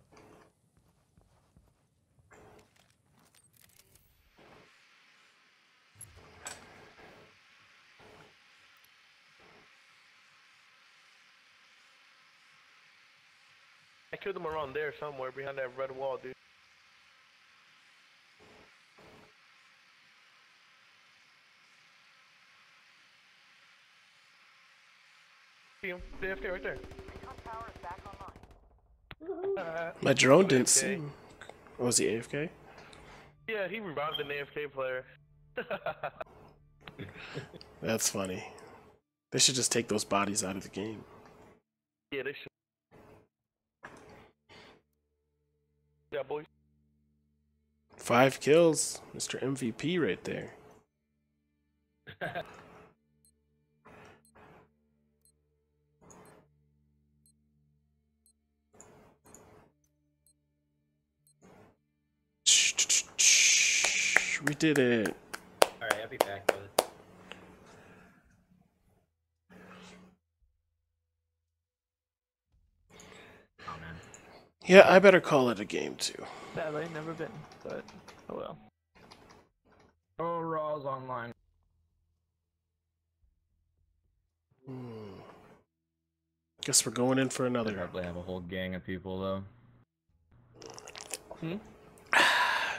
S14: Killed them around there somewhere behind that red wall, dude. See him? The AFK right there.
S2: Recon is back online.
S1: My drone didn't
S14: AFK.
S1: see him. Oh, was he AFK?
S14: Yeah, he revived an AFK player.
S1: That's funny. They should just take those bodies out of the game.
S14: yeah, they should. Yeah, boys.
S1: Five kills, Mr. MVP, right there. we did it.
S13: All right, I'll be back, brother.
S1: Yeah, I better call it a game too.
S15: Sadly, never been, but oh well.
S12: Oh, Raw's online.
S1: Hmm. Guess we're going in for another.
S16: Probably have a whole gang of people though.
S15: Hmm?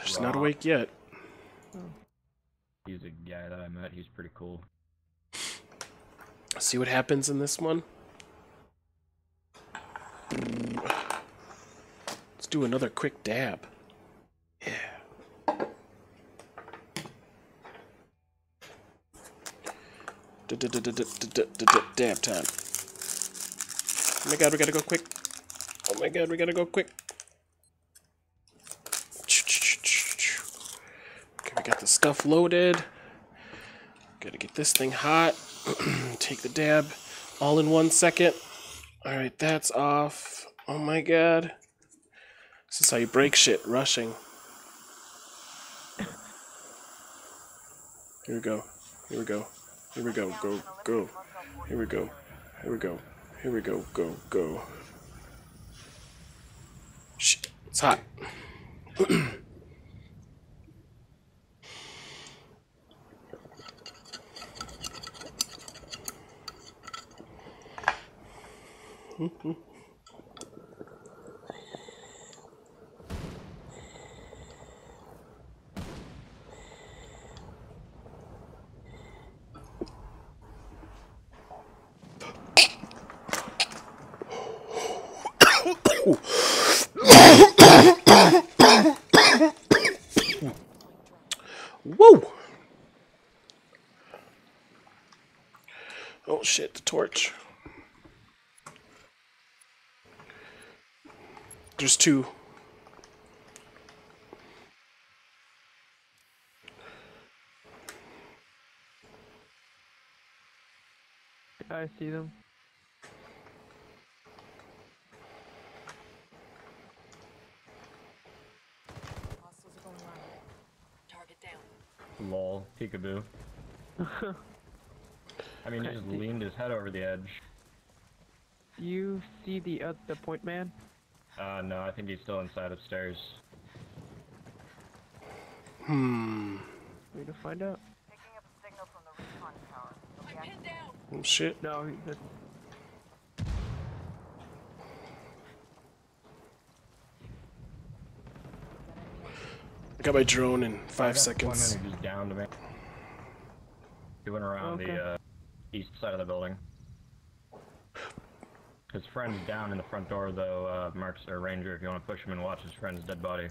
S1: She's not awake yet.
S16: He's a guy that I met. He's pretty cool.
S1: See what happens in this one. Do another quick dab. Yeah. Dab time. Oh my god, we gotta go quick. Oh my god, we gotta go quick. Okay, we got the stuff loaded. Gotta get this thing hot. Take the dab all in one second. Alright, that's off. Oh my god. This is how you break shit, rushing. Here we go. Here we go. Here we go. Go, go. Here we go. Here we go. Here we go. Go, go. Shit, it's hot. Whoa! Hmm, hmm. Oh shit, the torch. There's two.
S15: I see them.
S6: Hostiles are going live.
S7: Target down.
S16: Lol, peekaboo. I mean, he just leaned his head over the edge.
S15: Do you see the uh, the point man?
S16: Uh, no, I think he's still inside upstairs.
S1: Hmm.
S15: We can find out.
S2: Picking up a signal from the recon tower. It'll be active soon.
S1: Oh shit.
S15: No, he- that's
S1: I got my drone in five
S16: got
S1: seconds.
S16: One just down to me. He went around
S15: Okay.
S16: the uh, east side of the building. His friend's down in the front door, though. Uh, Mark's a ranger. If you want to push him and watch his friend's dead body.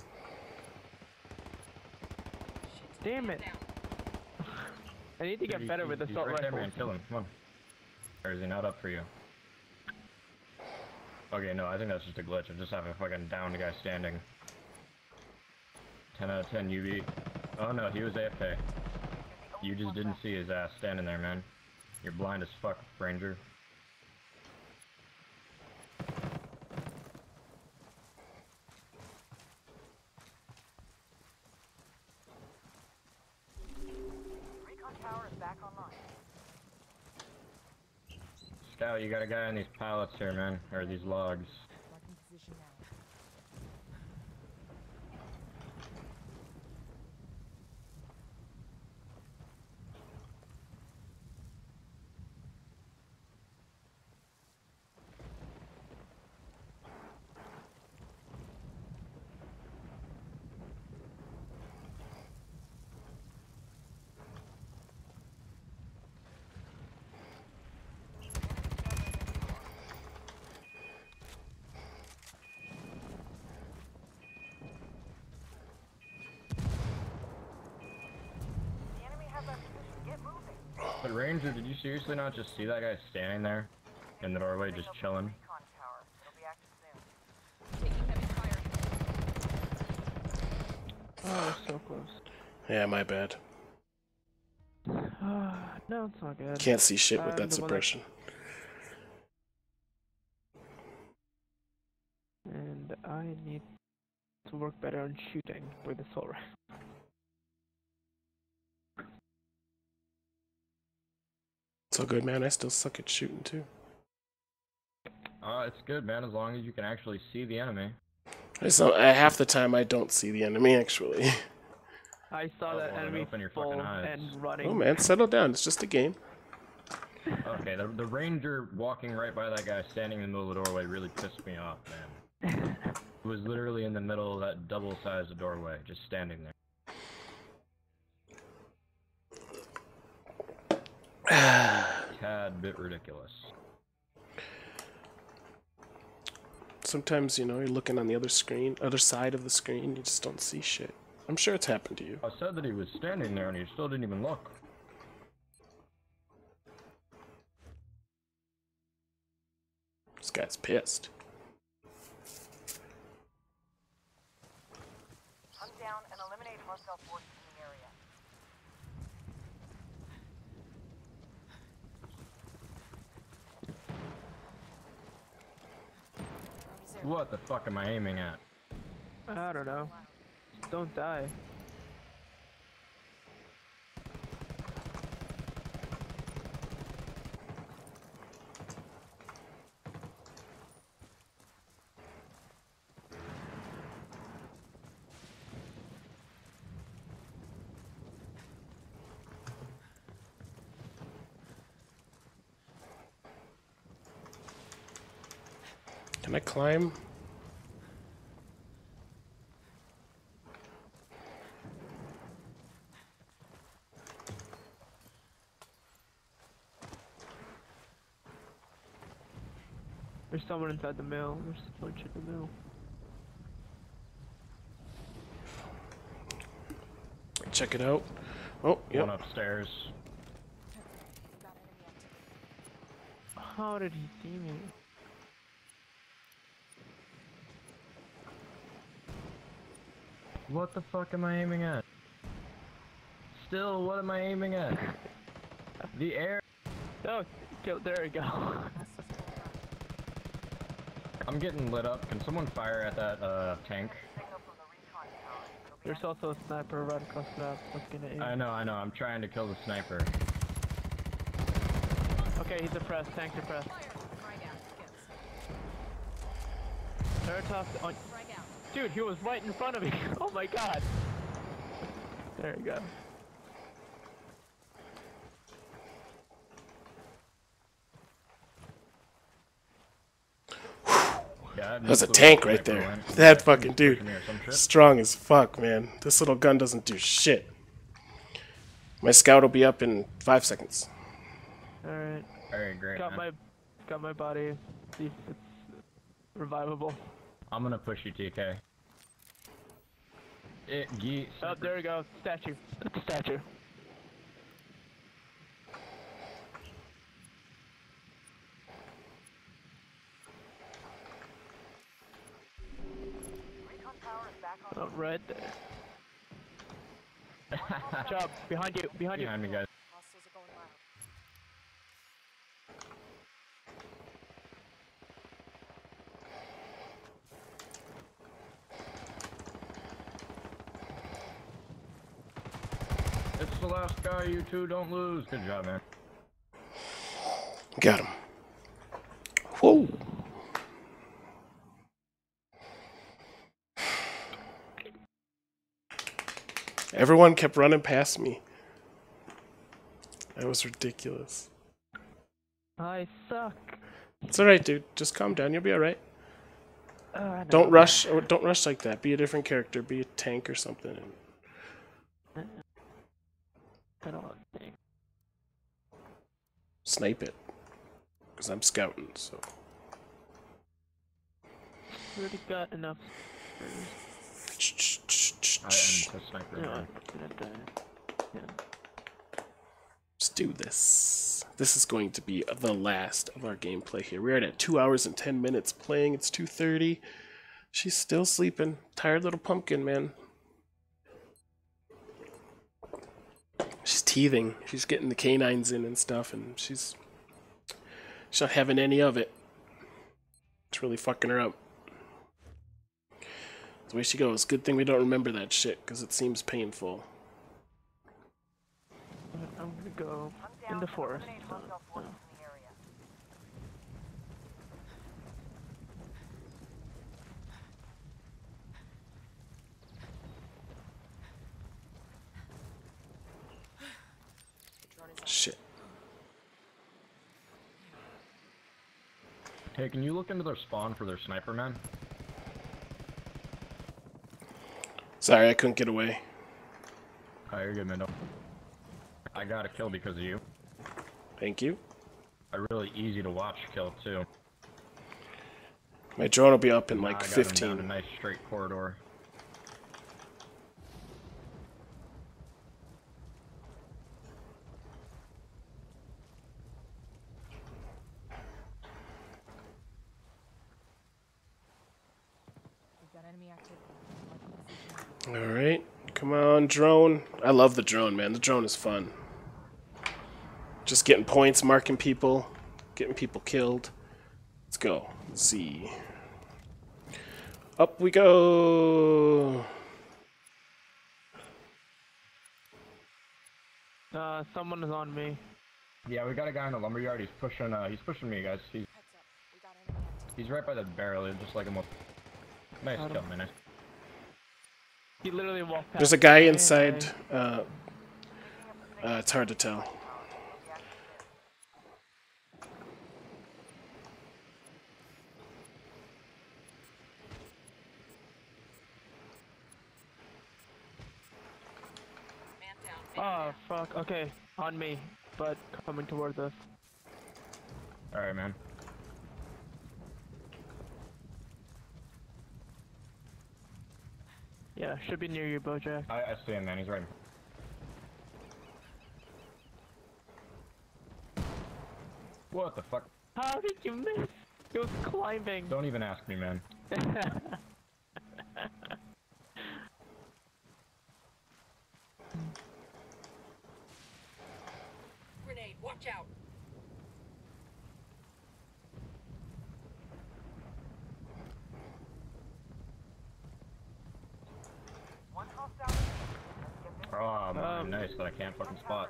S15: damn it. I need to get better with assault
S16: right there,
S15: rifles.
S16: man. Kill him. Come on. Or is he not up for you? Okay, no, I think that's just a glitch. I just have a fucking downed guy standing. 10 out of 10 UV. Oh no, he was AFK. You just didn't see his ass standing there, man. You're blind as fuck, Ranger.
S2: Recon tower is back online.
S16: Scout, you got a guy on these pallets here, man. Or these logs. Ranger, did you seriously not just see that guy standing there in the doorway, just chilling?
S2: Recon tower. It'll be active soon.
S15: Oh, so close.
S1: Yeah, my bad.
S15: no, it's not good.
S1: Can't see shit with
S15: I'm
S1: that
S15: the one that-
S1: suppression.
S15: And I need to work better on shooting with assault rifle.
S1: It's all good, man. I still suck at shooting too.
S16: Uh, it's good, man, as long as you can actually see the enemy.
S1: I saw, uh, half the time I don't see the enemy actually.
S15: I saw
S16: Oh,
S15: that
S16: well,
S15: enemy
S16: open your fucking eyes.
S15: and running.
S1: oh man, settle down. It's just a game.
S16: Okay, the, the ranger walking right by that guy standing in the middle of the doorway really pissed me off, man. he was literally in the middle of that double-sized doorway, just standing there. Tad bit ridiculous.
S1: Sometimes you know you're looking on the other screen, other side of the screen. You just don't see shit. I'm sure it's happened to you.
S16: I said that he was standing there and he still didn't even look.
S1: This guy's pissed.
S2: Hunt down and eliminate hostile forces in the area.
S16: What the fuck am I aiming at?
S15: I don't know. Don't die.
S1: Can I climb?
S15: There's someone inside the mill. There's a bunch in the mill.
S1: Check it out. Oh, yep.
S16: One upstairs.
S15: How did he see me?
S16: What the fuck am I aiming at? Still, what am I aiming at? The air.
S15: Oh, go, there we go.
S16: I'm getting lit up. Can someone fire at that uh, tank?
S15: There's also a sniper right across the map looking at you.
S16: I know, I know. I'm trying to kill the sniper.
S15: Okay, he's depressed. Tank depressed. Veritop on. Dude, he was right in front of me. Oh my god. There you go.
S16: Yeah,
S1: That's a tank right there.
S16: went.
S1: That fucking dude.
S16: pushing me or some shit.
S1: Strong as fuck, man. This little gun doesn't do shit. My scout will be up in five seconds.
S15: Alright.
S16: Alright, great.
S15: Got
S16: man.
S15: my got my body. See if it's revivable.
S16: I'm gonna push you, TK. It, ye,
S15: Oh, there we go. Statue. Statue. Oh, right there. Job behind you. Behind you.
S16: Behind me, guys.
S6: Hostiles are going live.
S16: It's the last guy. You two don't lose. Good job, man.
S1: Got him. Whoa. Everyone kept running past me. That was ridiculous.
S15: I suck.
S1: It's alright, dude. Just calm down. You'll be alright.
S15: Uh, I know.
S1: Don't rush. Or don't rush like that. Be a different character. Be a tank or something.
S15: I don't think.
S1: Snipe it. Because I'm scouting, so.
S15: Already got enough.
S16: I am the sniper.
S15: Yeah,
S16: man.
S15: Gonna die. Yeah.
S1: Let's do this. This is going to be the last of our gameplay here. We're at two hours and ten minutes playing. It's two thirty. She's still sleeping. Tired little pumpkin, man. She's teething. She's getting the canines in and stuff, and she's she's not having any of it. It's really fucking her up. The way she goes. Good thing we don't remember that shit, because it seems painful.
S15: I'm gonna go in the forest. So, so.
S1: Shit.
S16: Hey, can you look into their spawn for their sniper man?
S1: Sorry, I couldn't get away.
S16: Oh, you're good, man. Don't- I got a kill because of you.
S1: Thank you.
S16: A really easy to watch kill too.
S1: My drone will be up in like
S16: I got him down
S1: 15.
S16: A nice straight corridor.
S6: We've got enemy activity. Marking position.
S1: Alright. Come on, drone. I love the drone, man. The drone is fun. Just getting points, marking people, getting people killed. Let's go. Let's see. Up we go.
S15: Uh, someone is on me.
S16: Yeah, we got a guy in the lumberyard. He's pushing. Uh, he's pushing me, guys. He's he's right by the barrel. He's just like him. Nice
S15: Got him.
S16: kill, man. Nice.
S15: He literally walked past.
S1: There's a guy inside. Uh, uh, it's hard to tell.
S15: Oh fuck. Okay, on me, but coming towards us.
S16: All right, man.
S15: Yeah, should be near you, Bojack.
S16: I, I see him, man. He's right. What the fuck?
S15: How did you miss? He was climbing.
S16: Don't even ask me, man.
S7: Grenade, watch out.
S16: Oh, man,
S15: Um,
S16: nice, but I can't fucking spot.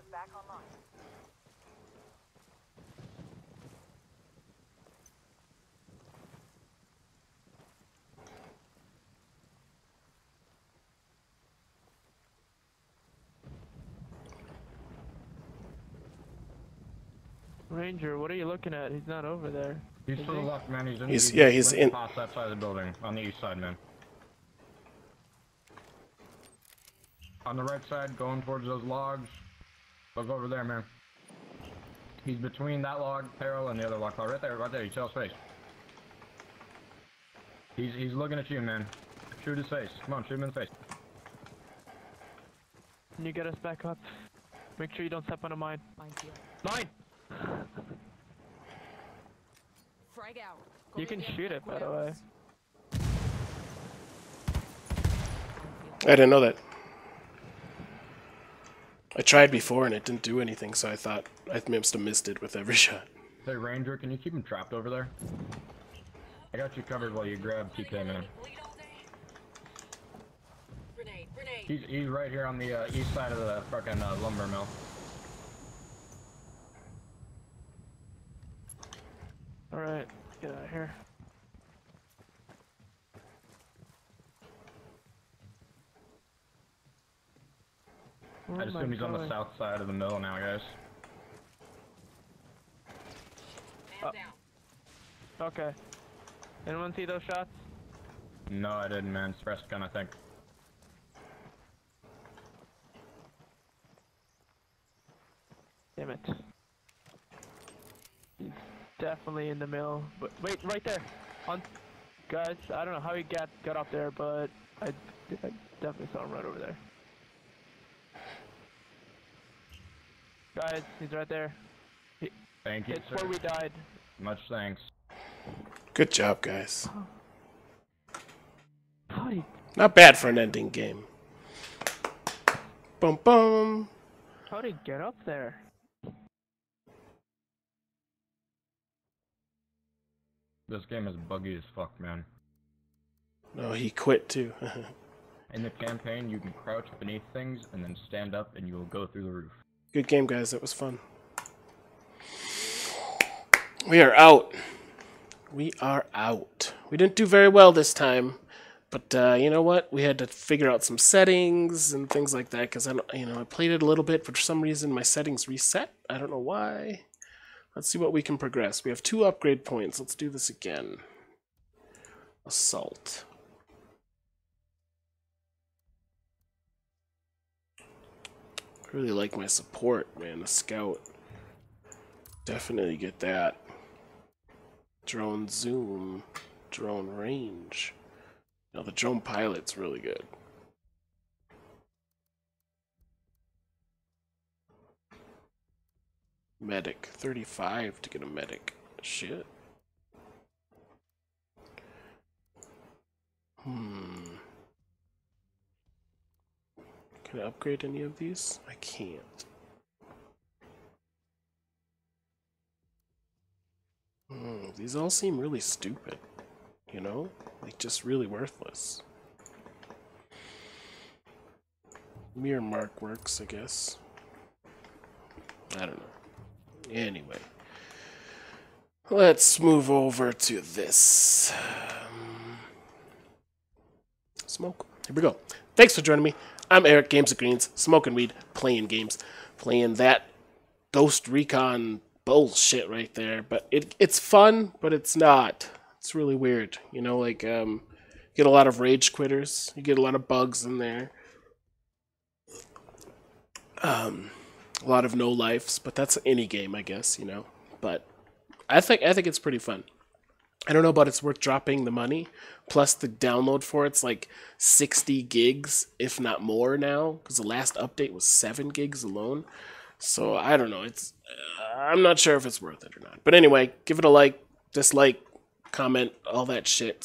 S15: Ranger, what are you looking at? He's not over there.
S16: He's
S15: Is
S16: to the left, man. He's in.
S1: He's- yeah, he's
S16: limping
S1: in-
S16: Past that side of the building, on the east side, man. On the right side, going towards those logs. Look over there, man. He's between that log, Peril, and the other log. Oh, right there, right there. You see his face. He's he's looking at you, man. Shoot his face. Come on, shoot him in the face.
S15: Can you get us back up? Make sure you don't step on a mine.
S6: Mine's here.
S15: Mine!
S6: Frag out.
S15: You can shoot it, by the way.
S1: I didn't know that. I tried before and it didn't do anything, so I thought I must have missed it with every shot.
S16: Hey, Ranger, can you keep him trapped over there? I got you covered while you grab TK, man.
S7: Grenade, grenade.
S16: He's, he's right here on the uh, east side of the fucking uh, lumber mill.
S15: Alright, get out of here. Oh
S16: I
S15: am
S16: assume he's on the south side of the mill now, guys.
S7: Man uh, down.
S15: Okay. Anyone see those shots?
S16: No, I didn't, man. It's rest gun, I think.
S15: Damn it. He's definitely in the mill. But wait, right there. On guys, I don't know how he got got up there, but I, I definitely saw him right over there. Guys, he's right there. He,
S16: Thank you,
S15: it's
S16: sir.
S15: where we died.
S16: Much thanks.
S1: Good job, guys.
S15: How did he,
S1: Not bad for an ending game. Bum bum.
S15: how did he get up there?
S16: This game is buggy as fuck, man.
S1: No, he quit too.
S16: In the campaign, you can crouch beneath things and then stand up and you will go through the roof.
S1: Good game, guys. That was fun. We are out. We are out. We didn't do very well this time, but uh, you know what? We had to figure out some settings and things like that because I, don't, you know, I played it a little bit. but For some reason, my settings reset. I don't know why. Let's see what we can progress. We have two upgrade points. Let's do this again. Assault. Really like my support, man. A scout. Definitely get that. Drone zoom. Drone range. Now the drone pilot's really good. Medic. 35 to get a medic. Shit. Hmm. Can I upgrade any of these? I can't. Hmm, these all seem really stupid. You know? Like, just really worthless. Mirror mark works, I guess. I don't know. Anyway. Let's move over to this. Um, smoke. Here we go. Thanks for joining me. I'm Eric, Games of Greenz, smoking weed, playing games, playing that Ghost Recon bullshit right there. But it it's fun, but it's not. It's really weird. You know, like um, you get a lot of rage quitters. You get a lot of bugs in there. Um, a lot of no lives, but that's any game, I guess. You know, but I think I think it's pretty fun. I don't know but it's worth dropping the money. Plus the download for it's like 60 gigs, if not more now, because the last update was 7 gigs alone. So I don't know. It's uh, I'm not sure if it's worth it or not. But anyway, give it a like, dislike, comment, all that shit.